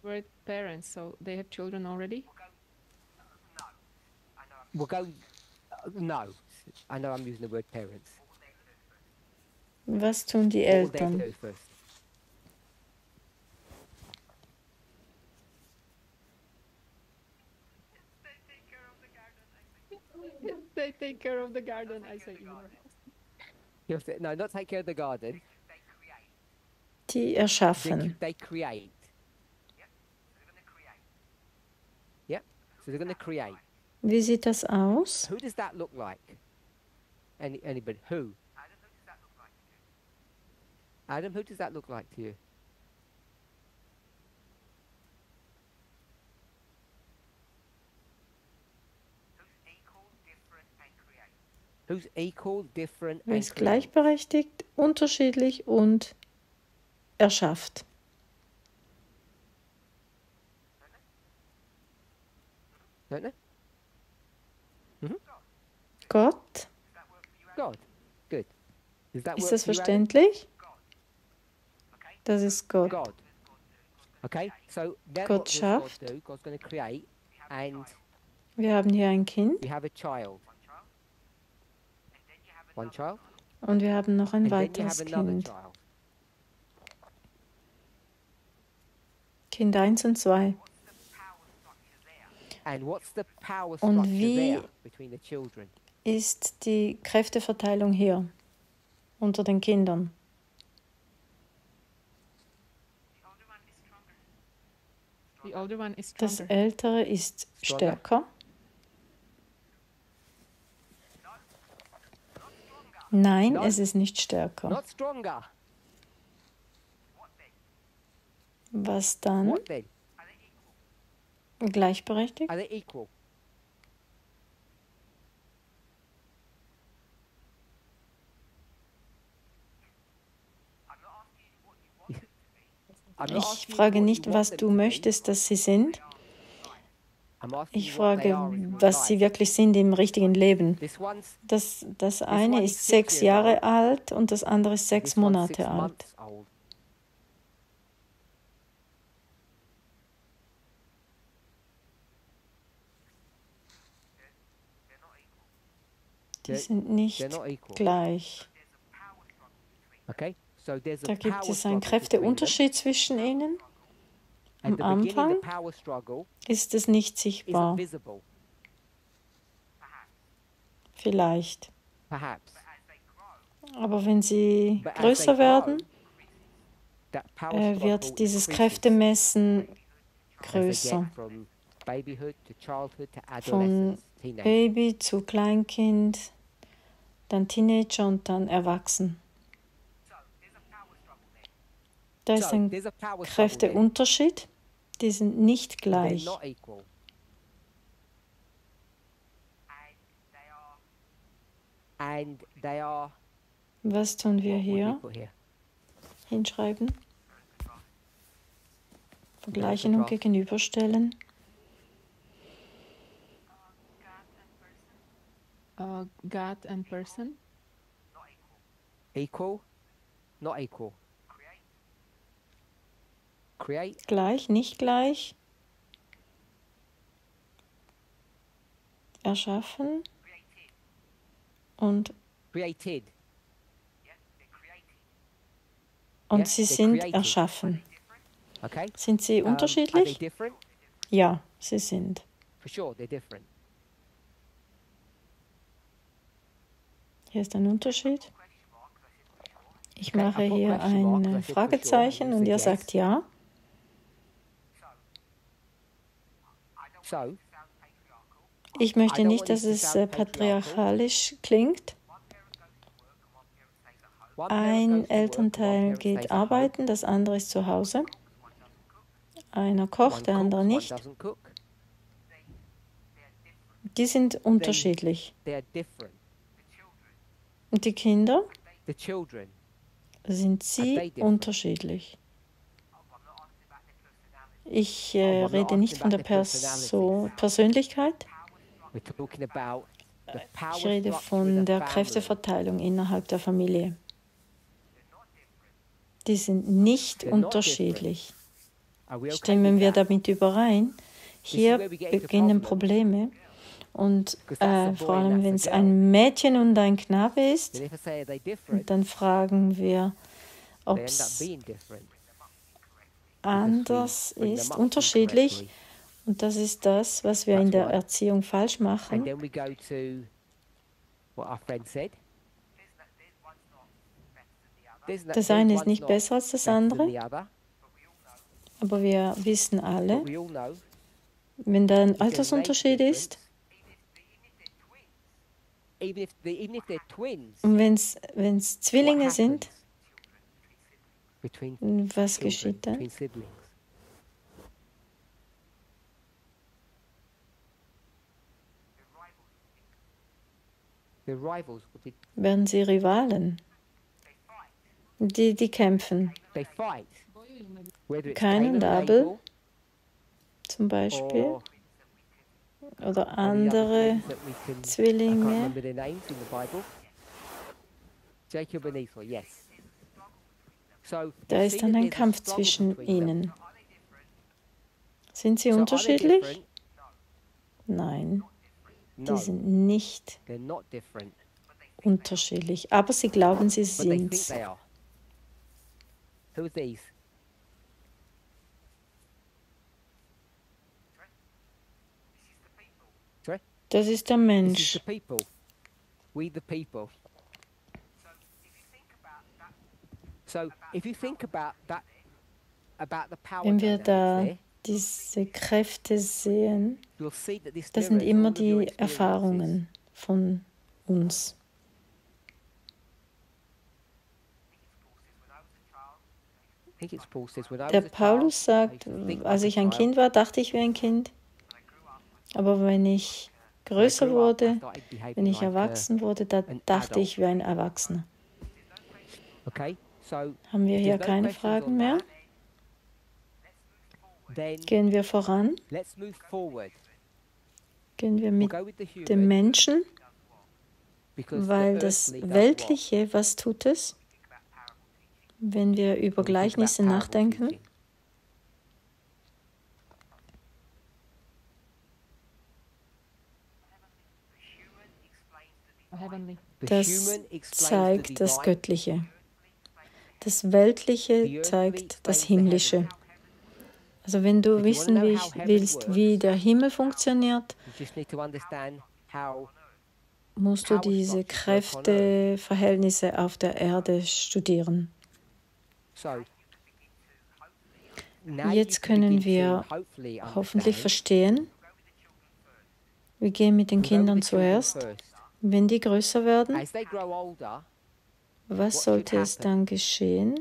We're parents, so they have children already. Go, uh, no, I know I'm using the word parents. Was tun die Eltern? They take care of the garden. I say ignore. You'll say- no, not take care of the garden. Die eh, They, erschaffen. they create. Yep. So they're going to create. Wie sieht das aus? Who does that look like? Any anybody? Who? Adam, who does that look like to you? Ist gleichberechtigt, unterschiedlich und erschafft? Know? Gott? Ist das verständlich? Das ist Gott. Gott schafft. do? God's going to create, and Wir haben hier ein Kind we have a child. One child, und wir haben noch ein weiteres Kind. Kind 1 und 2. And what's the power Und wie- there between the children? Ist die Kräfteverteilung hier unter den Kindern? Das. Ältere ist Stronger? stärker. Nein, es ist nicht stärker. Was dann? Gleichberechtigt? Ich frage nicht, was du möchtest, dass sie sind. Ich frage, was sie wirklich sind im richtigen Leben. Das, das eine is ist sechs Jahre alt und das andere ist sechs Monate alt. Die sind nicht gleich. Da gibt es einen. Kräfteunterschied zwischen ihnen. Am Anfang ist es nicht sichtbar. Vielleicht. Aber wenn sie größer werden, äh, wird dieses Kräftemessen größer. Von. Baby zu Kleinkind, dann Teenager und dann Erwachsen. Da ist ein. Kräfteunterschied. Die sind nicht gleich. not equal. And they are Was tun wir hier? Hinschreiben. Vergleichen und gegenüberstellen. Uh, God and person. Equal, not equal. Gleich, nicht gleich. Erschaffen. Und, und sie sind erschaffen. Okay. Sind sie unterschiedlich? Ja, sie sind. Hier ist ein Unterschied. Ich mache hier ein Fragezeichen und ihr sagt ja. Ich möchte nicht, dass es äh, patriarchal. patriarchalisch klingt. Ein Elternteil geht arbeiten, das andere ist zu Hause. Einer kocht, der andere nicht. Die sind unterschiedlich. Und die Kinder sind sie unterschiedlich. Ich äh, Oh, rede nicht von der Perso Persönlichkeit. power Ich rede von der. Kräfteverteilung innerhalb der Familie. Die sind nicht unterschiedlich. Stimmen wir damit überein? Hier beginnen. Probleme. Und äh, vor allem, wenn es ein Mädchen und ein Knabe ist, dann fragen wir, ob es. Anders ist, unterschiedlich. Und das ist das, was wir in der. Erziehung falsch machen. Das eine ist nicht besser als das andere, aber wir wissen alle, wenn da ein Altersunterschied ist und wenn es Zwillinge sind, was geschieht dann? Werden sie Rivalen? Die, die kämpfen, Abel Abel zum Beispiel, oder andere Zwillinge. Jacob and Esau, yes. Da ist dann ein Kampf zwischen ihnen. Sind sie unterschiedlich? Nein, die sind nicht unterschiedlich, aber sie glauben, sie sind. Das ist der Mensch. the people. We the people. So if you think about that, about the power Wenn wir da diese Kräfte sehen, das sind immer die. Erfahrungen von uns. Der Paulus sagt, als ich ein. Kind war, dachte ich wie ein Kind. Aber wenn ich größer wurde, wenn ich erwachsen wurde, da dachte ich wie ein Erwachsener. Okay, Haben wir hier keine questions Fragen on mehr? Gehen wir voran. gehen wir mit go with the dem Menschen, because the weil das earthly does what? Weltliche, was tut es? Wenn wir über When we think about Gleichnisse nachdenken, das zeigt das. Göttliche. Das Weltliche zeigt das Himmlische. Also wenn du wissen willst, wie der Himmel funktioniert, musst du diese. Kräfteverhältnisse auf der Erde studieren. Jetzt können wir hoffentlich verstehen. Wir gehen mit den Kindern zuerst. Wenn die größer werden, As they grow older, was sollte es dann geschehen?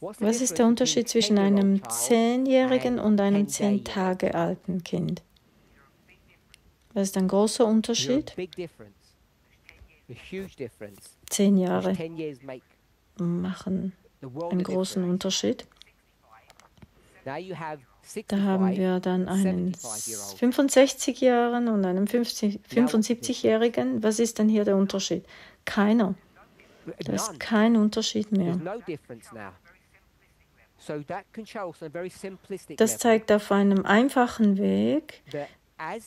Was ist der Unterschied zwischen 10-year-old einem Zehnjährigen und einem 10 zehn Tage alten Kind? Das ist ein großer Unterschied. Zehn Jahre 10 years make machen einen großen. Unterschied. Da haben 65 wir dann einen 75-year-old. 65-Jährigen und einen 50 75-Jährigen. Was ist denn hier der Unterschied? Keiner. Da ist kein Unterschied mehr. Das zeigt auf einem einfachen Weg,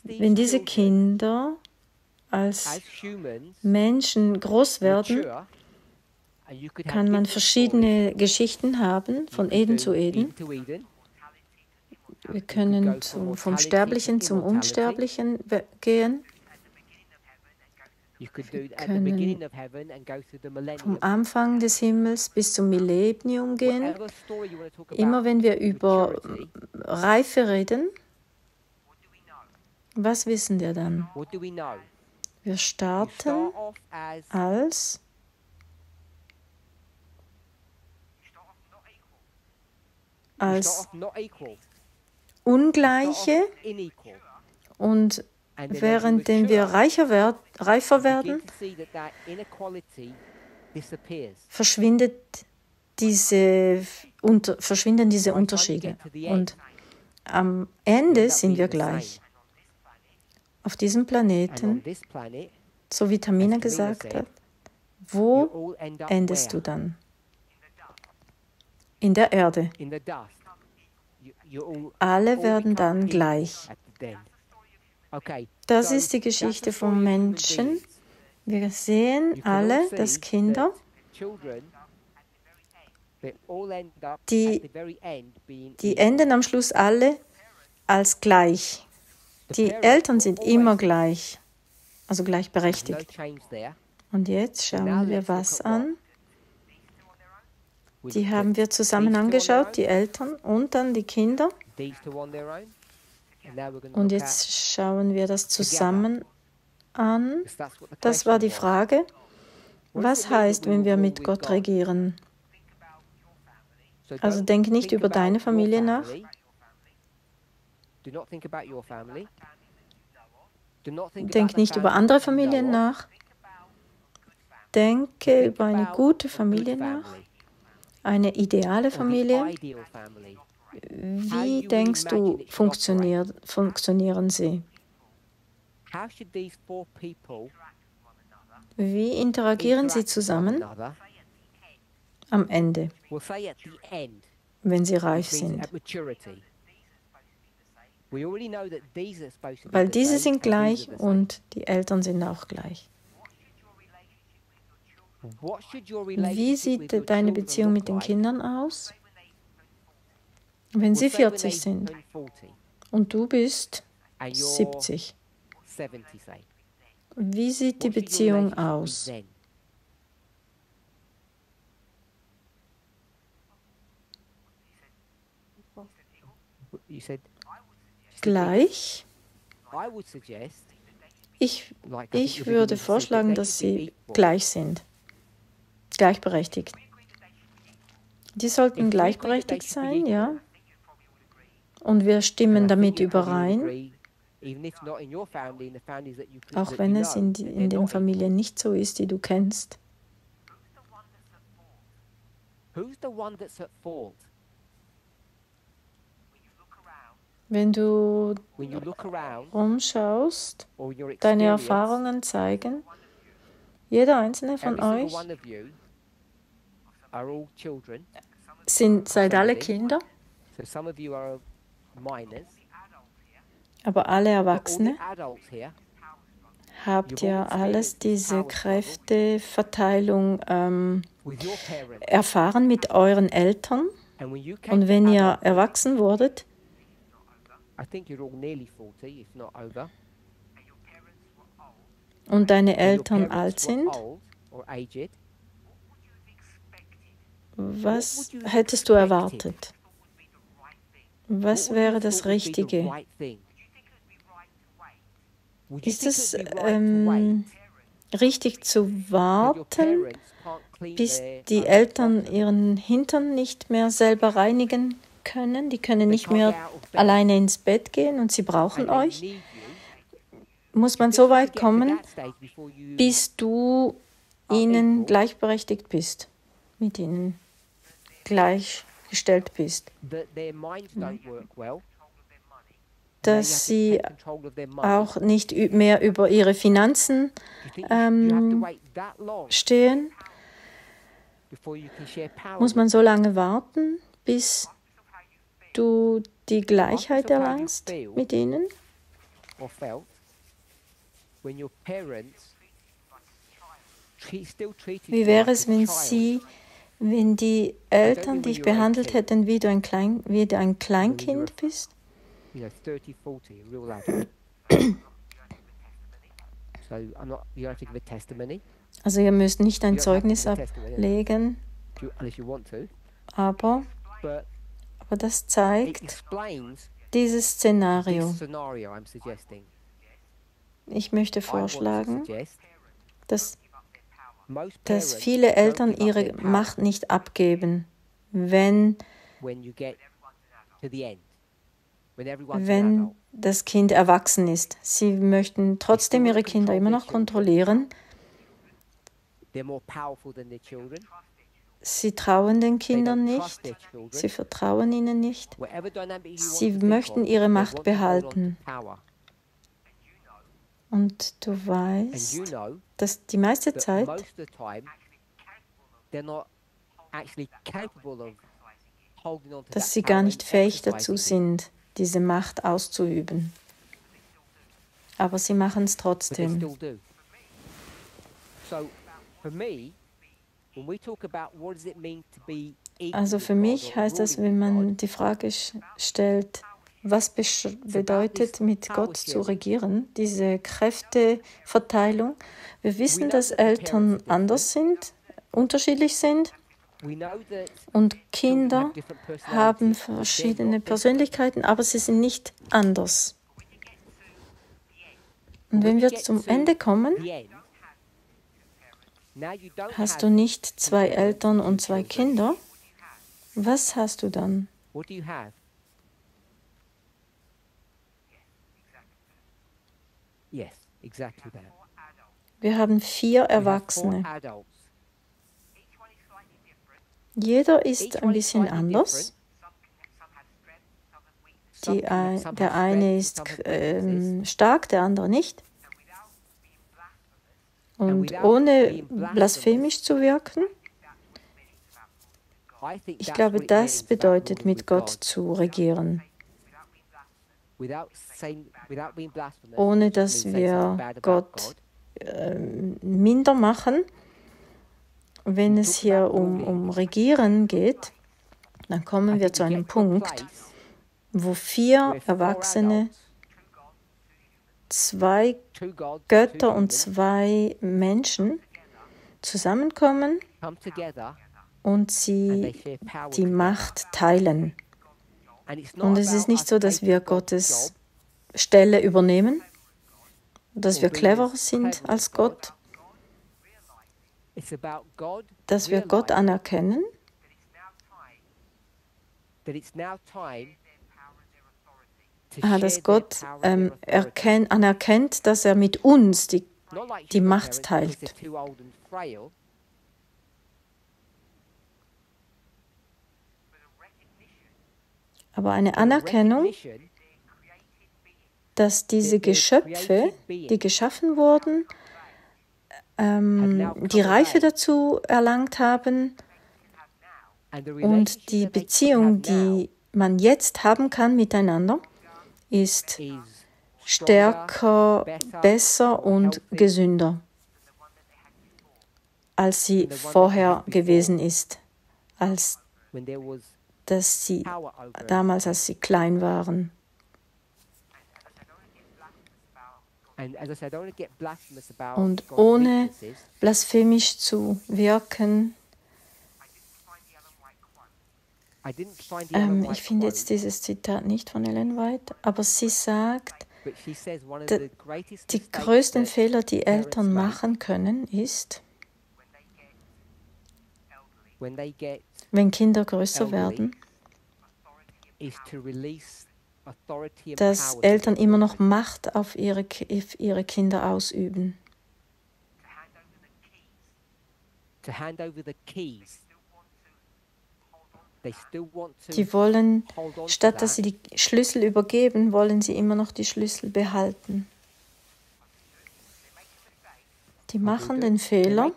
wenn diese Kinder als Menschen groß werden, kann man verschiedene Geschichten haben, von Eden zu Eden. Wir können zu, vom Sterblichen zum Unsterblichen gehen, the können vom. Anfang des Himmels bis zum Millennium gehen. Immer wenn wir über Reife reden, was wissen wir dann? Wir starten als als Ungleiche und währenddem wir reicher werd, reifer werden, verschwindet diese, unter, verschwinden diese Unterschiede. Und am Ende sind wir gleich. Auf diesem Planeten, so wie Tamina gesagt hat, wo endest du dann? In der Erde. In the dust. You, you all, Alle all werden dann gleich. Das ist die Geschichte vom Menschen. Wir sehen alle, see dass Kinder, Die- die enden am Schluss alle als gleich. Die Eltern sind immer gleich, also gleichberechtigt. Und jetzt schauen wir was an. Die haben wir zusammen angeschaut, die Eltern und dann die Kinder. Und jetzt schauen wir das zusammen an. Das war die. Frage. Was heißt, we wenn wir mit Gott regieren? So Also denk nicht über deine Familie nach. Denk nicht über andere Familien nach. Denke über eine gute Familie nach, eine ideale Familie. Wie denkst du, funktioniert, funktionieren sie? Wie interagieren sie zusammen am Ende, wenn sie reif means sind? Weil diese sind gleich und die Eltern sind auch gleich. Wie sieht deine Beziehung mit den? Kindern aus, wenn sie say when 40 they sind turn 40 und du bist and you're 70? 70, say. Wie sieht die Beziehung aus? Gleich? Ich, ich würde vorschlagen, dass sie gleich sind. Gleichberechtigt. Die sollten gleichberechtigt sein, ja. Und wir stimmen damit überein, auch wenn es in, die- in den Familien nicht so ist, die du kennst. Wenn du rumschaust, deine Erfahrungen zeigen, jeder einzelne von euch one of you are all children. Sind, seid alle Kinder, aber alle Erwachsene? habt ihr alles diese Kräfteverteilung ähm, erfahren mit euren Eltern. And when you came Und wenn ihr erwachsen wurdet, I think you're all nearly 40, if not over. und deine and your Eltern alt sind, was hättest du erwartet? Was wäre das Richtige? Ist es ähm, richtig zu warten, bis die Eltern ihren Hintern nicht mehr selber reinigen können? Die können nicht mehr alleine ins Bett gehen und sie brauchen euch? Muss man so weit kommen, bis du ihnen gleichberechtigt bist, mit ihnen gleichgestellt bist, dass sie auch nicht mehr über ihre Finanzen ähm, stehen? Muss man so lange warten, bis du die Gleichheit erlangst mit ihnen? Wie wäre es, wenn sie, wenn die Eltern dich behandelt 18. hätten, wie du ein, Klein, wie du ein Kleinkind bist? you know, 30, 40, a real adult. so I'm not, you don't have to give a testimony. Also ihr müsst nicht ein Zeugnis ablegen, aber, aber das zeigt dieses Szenario. Ich möchte vorschlagen, dass, dass viele Eltern ihre Macht nicht abgeben, wenn, wenn das Kind erwachsen ist. Sie möchten trotzdem ihre Kinder immer noch kontrollieren. Sie trauen den Kindern nicht. Sie vertrauen ihnen nicht. Sie möchten ihre Macht behalten. Und du weißt, dass die meiste Zeit dass sie gar nicht fähig dazu sind, diese Macht auszuüben. Aber sie machen es trotzdem. Also für mich heißt das, wenn man die Frage stellt, was bedeutet mit Gott zu regieren, diese Kräfteverteilung. Wir wissen, dass Eltern anders sind, unterschiedlich sind und Kinder haben verschiedene. Persönlichkeiten, aber sie sind nicht anders. Und wenn wir zum Ende kommen, hast du nicht zwei Eltern und zwei Kinder. Was hast du dann? What do you have? Yes, exactly that. Wir haben vier Erwachsene. Jeder ist ein bisschen have- ein, der eine ist ähm, stark, der andere nicht. Und ohne blasphemisch zu wirken, ich glaube, das bedeutet, mit Gott zu regieren, Ohne dass wir Gott ähm, minder machen. Wenn es hier um, um Regieren geht, dann kommen wir zu einem Punkt, wo vier Erwachsene, zwei Götter und zwei Menschen zusammenkommen und sie die. Macht teilen. Und es ist nicht so, dass wir Gottes Stelle übernehmen, dass wir cleverer sind als. Gott, dass wir Gott anerkennen, dass Gott ähm, erkennt, anerkennt, dass er mit uns die die Macht teilt. aber eine Anerkennung, dass diese Geschöpfe, die geschaffen wurden, ähm, die Reife dazu erlangt haben und die Beziehung, die man jetzt haben kann miteinander, ist stärker, besser und gesünder, als sie vorher gewesen ist, als dass sie damals, als sie klein waren. Und ohne blasphemisch zu wirken, ähm, ich finde jetzt dieses Zitat nicht von Ellen White, aber sie sagt, die größten Fehler, die Eltern machen können, ist, wenn Kinder größer werden, dass Eltern immer noch Macht auf ihre, auf ihre Kinder ausüben. Die wollen, statt dass sie die Schlüssel übergeben, wollen sie immer noch die Schlüssel behalten. Die machen den Fehler,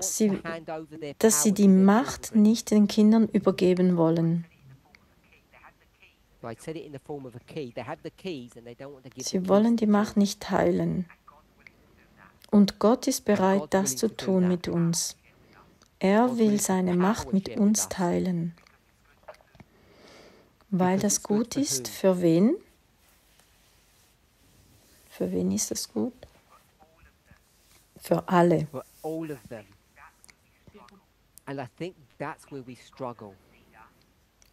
sie, dass sie die Macht nicht den Kindern übergeben wollen. Sie wollen die Macht nicht teilen. Und Gott ist bereit, das zu tun mit uns. Er will seine Macht mit uns teilen. Weil das gut ist, für wen? Für wen ist das gut? Für alle.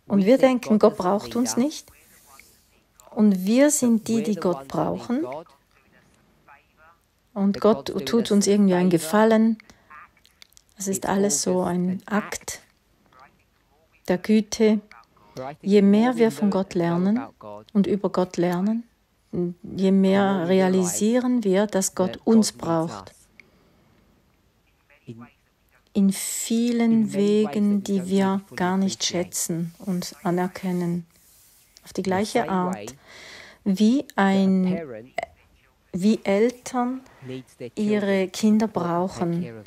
Und wir denken, Gott braucht uns nicht. Und wir sind die, die Gott brauchen. Und Gott tut uns irgendwie einen Gefallen. Es ist alles so ein Akt der Güte. Je mehr wir von Gott lernen und über Gott lernen, je mehr realisieren wir, dass Gott uns braucht. In vielen Wegen, die wir gar nicht schätzen und anerkennen. Auf die gleiche Art, wie, ein, wie Eltern ihre Kinder brauchen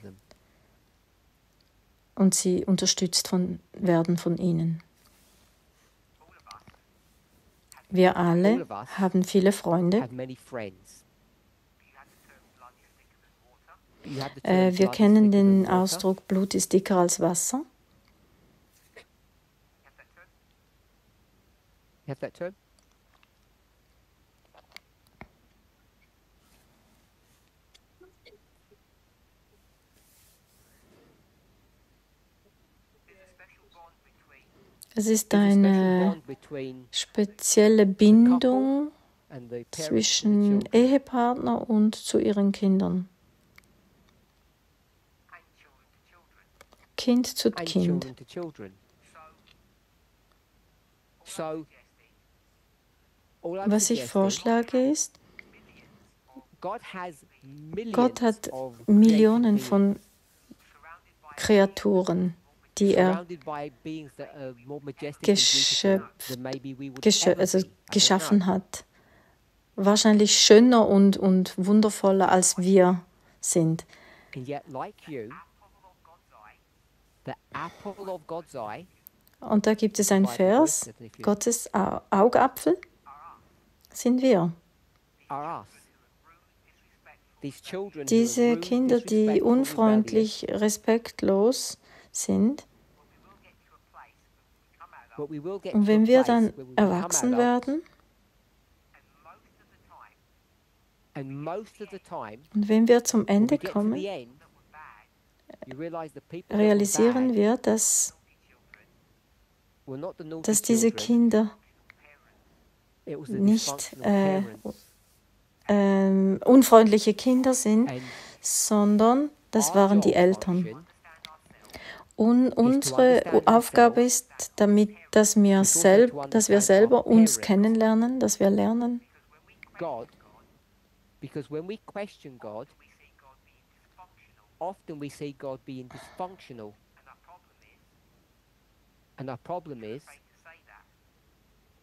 und sie unterstützt von, werden von ihnen. Wir alle haben viele Freunde. Äh, wir kennen den Ausdruck, Blut ist dicker als Wasser. Es ist eine spezielle Bindung zwischen Ehepartner und zu ihren Kindern. Kind zu Kind. Was ich vorschlage ist, Gott hat Millionen von Kreaturen die er geschöpft, geschö also geschaffen hat. Wahrscheinlich schöner und, und wundervoller als wir sind. Und da gibt es einen Vers, Gottes Augapfel sind wir. Diese Kinder, die unfreundlich, respektlos sind, und wenn wir dann erwachsen werden, und wenn wir zum Ende kommen, realisieren wir, dass, dass diese Kinder nicht äh, äh, unfreundliche Kinder sind, sondern das waren die Eltern. Und unsere Aufgabe ist, damit, dass wir, selb, dass wir selber uns kennenlernen, dass wir lernen. Because when we question God, often we see God being dysfunctional. And our problem is,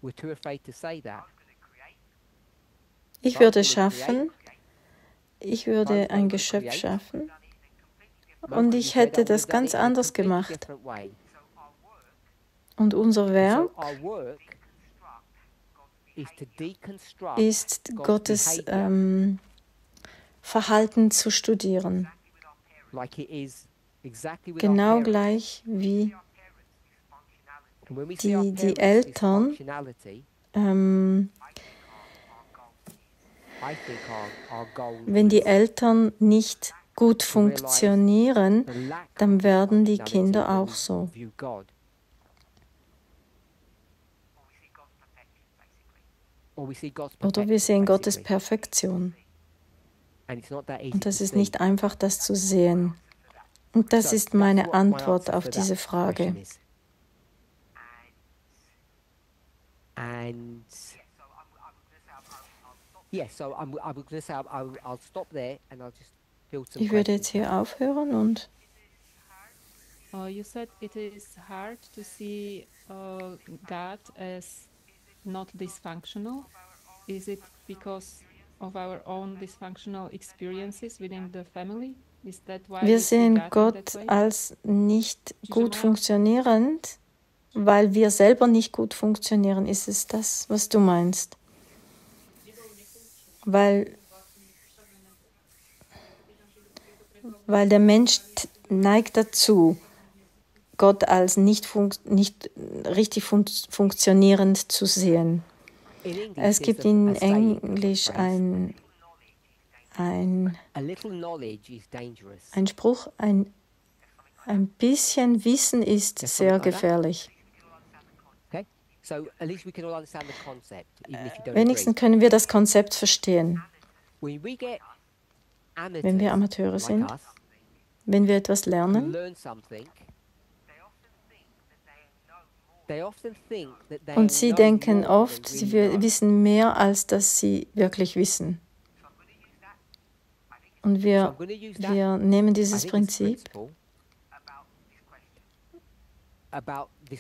We're too afraid to say that. Ich würde schaffen, ich würde ein Geschöpf schaffen und ich hätte das ganz anders gemacht. Und unser Werk ist Gottes ähm, Verhalten zu studieren. Genau gleich wie die, die Eltern ähm, wenn die Eltern nicht gut funktionieren, dann werden die Kinder auch so. Oder wir sehen Gottes Perfektion. Und das ist nicht einfach, das zu sehen. Und das ist meine Antwort auf diese Frage. Ich würde jetzt hier aufhören und Uh, you said it is hard to see uh, God as not dysfunctional. Is it because of our own dysfunctional experiences within the family? Is that why we wir sehen Gott als nicht gut funktionierend, weil wir selber nicht gut funktionieren. Ist es das, was du meinst? Weil, weil der Mensch neigt dazu, Gott als nicht, funk nicht richtig fun funktionierend zu sehen. Es gibt in Englisch ein, ein, ein Spruch, ein, ein bisschen Wissen ist sehr gefährlich. Wenigstens können wir das Konzept verstehen. Wenn wir Amateure sind, wenn wir etwas lernen, learn something, they often think that they und sie denken oft, sie wissen mehr, als dass sie wirklich wissen. Und wir, wir nehmen dieses Prinzip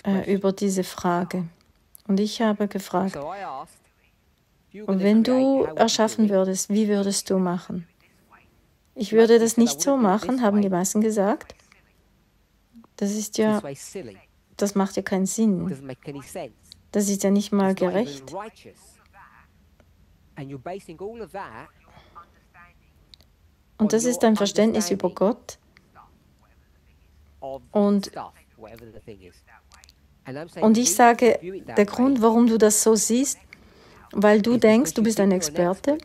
äh, über diese Frage. Und ich habe gefragt, und wenn du erschaffen würdest, wie würdest du machen? Ich würde das nicht so machen, haben die meisten gesagt. Das ist ja. Das macht ja keinen Sinn. Das ist ja nicht mal gerecht. Und das ist ein Verständnis über Gott. Und- Und ich sage, der Grund, warum du das so siehst, weil du denkst, du bist ein Experte,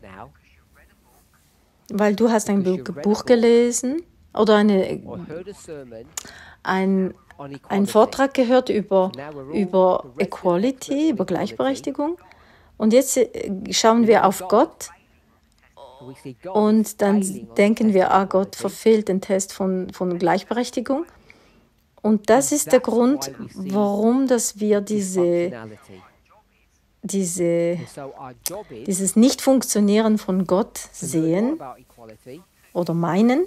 weil du hast ein Buch gelesen oder eine, ein, einen. Vortrag gehört über, über Equality, über. Gleichberechtigung. Und jetzt äh, schauen wir auf Gott und dann denken wir, ah, Gott verfehlt den Test von, von Gleichberechtigung. Und das ist der Grund, warum dass wir diese, diese, dieses Nicht-Funktionieren von Gott sehen oder meinen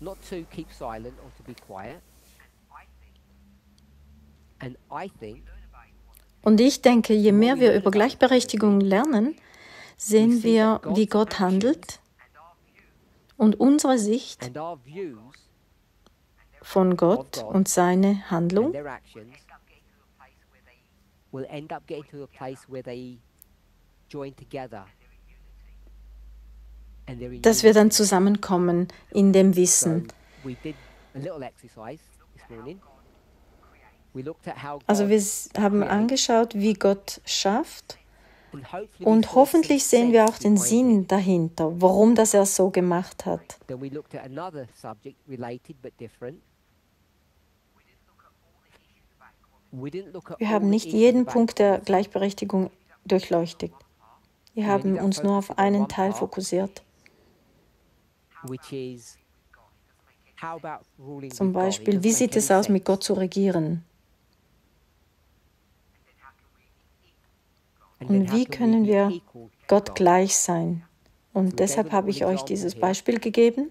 not to keep silent or to be quiet. And I think Und ich denke, je mehr wir über Gleichberechtigung lernen, sehen wir, wie Gott handelt und unsere Sicht von Gott und seine and Handlung, dass wir dann zusammenkommen in dem Wissen. Also wir haben angeschaut, wie Gott schafft und hoffentlich sehen wir auch den Sinn dahinter, warum das er so gemacht hat. Wir haben nicht jeden Punkt der. Gleichberechtigung durchleuchtet. Wir haben uns nur auf einen Teil fokussiert. Zum Beispiel, wie sieht es aus, mit. Gott zu regieren? And then Und wie können wir Gott gleich sein? Und deshalb habe ich euch dieses Beispiel gegeben,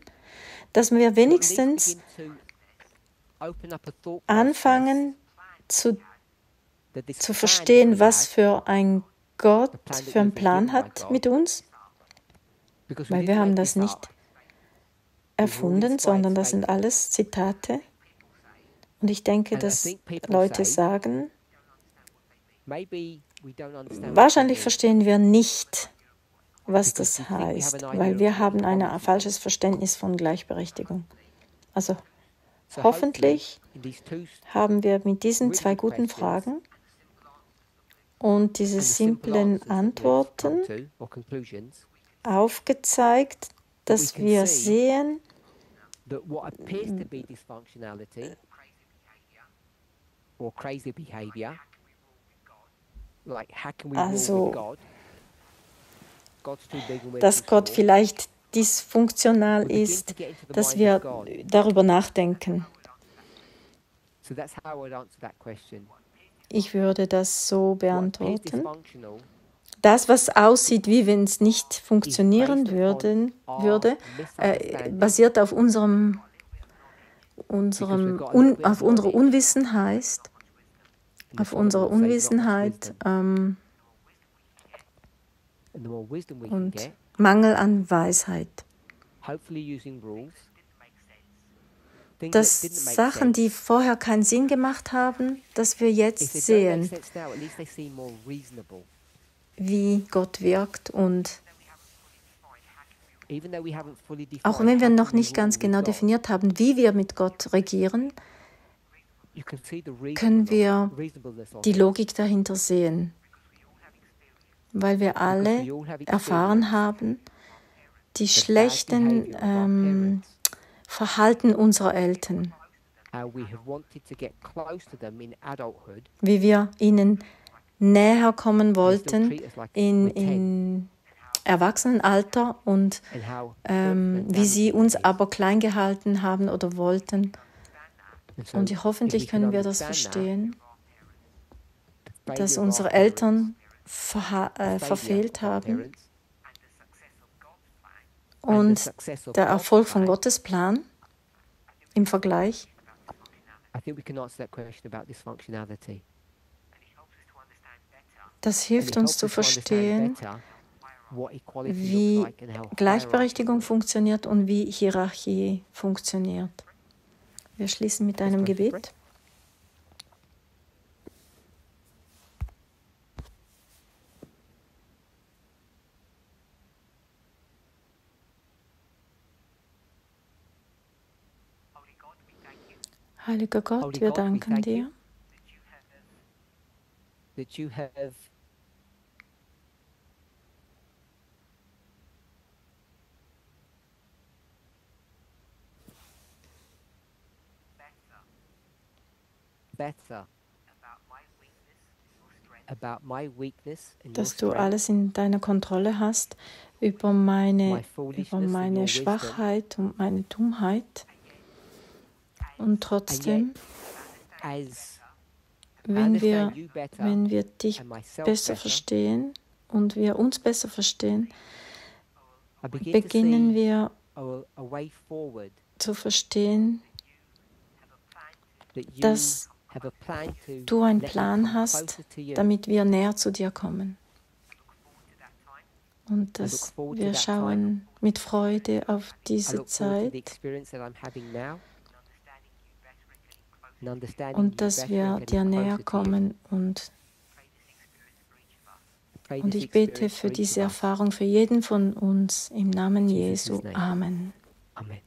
dass wir wenigstens anfangen zu zu verstehen, was für ein Gott für einen Plan hat mit uns, weil wir haben das nicht erfunden, sondern das sind alles Zitate. Und ich denke, dass Leute sagen, wahrscheinlich verstehen wir nicht, was das heißt, weil wir haben ein falsches Verständnis von Gleichberechtigung. Also So hoffentlich haben wir mit diesen zwei guten Fragen und diese simplen Antworten aufgezeigt, dass wir sehen, dysfunctionality or crazy behavior, like how can we rule Also, dass Gott vielleicht dysfunktional ist, dass wir darüber nachdenken. Ich würde das so beantworten. Das, was aussieht, wie wenn es nicht funktionieren würden, würde, äh, basiert auf unserem, unserem Un, auf unserer Unwissenheit, auf much Unwissenheit, ähm, und Mangel an Weisheit. Dass Sachen, die vorher keinen Sinn gemacht haben, dass wir jetzt sehen, wie Gott wirkt und auch wenn wir noch nicht ganz genau definiert haben, wie wir mit Gott regieren, you can see the können wir die. Logik dahinter sehen, weil wir alle erfahren haben, die schlechten ähm, Verhalten unserer Eltern, wie wir ihnen näher kommen wollten in, we're 10, in Erwachsenenalter und ähm, wie sie uns aber klein gehalten haben oder wollten. Und hoffentlich können wir das verstehen, dass unsere Eltern the äh, verfehlt haben. und der Erfolg von Gottes Plan im Vergleich. Das hilft uns zu verstehen, wie Gleichberechtigung funktioniert und wie Hierarchie funktioniert. Wir schließen mit einem Gebet. Heiliger Gott, wir danken dir, you that you have better about my weakness and your dass du alles in deiner Kontrolle hast über meine, über meine. Schwachheit und meine Dummheit. Und trotzdem, wenn wir, understand you better wenn wir dich besser better, verstehen und wir uns besser verstehen, beginnen wir a, a way forward zu verstehen, dass du einen Plan hast, damit wir näher zu dir kommen. Und dass wir schauen mit Freude auf diese Zeit und dass wir dir näher kommen. Und, und ich bete für diese. Erfahrung für jeden von uns im Namen Jesu. Amen. Amen.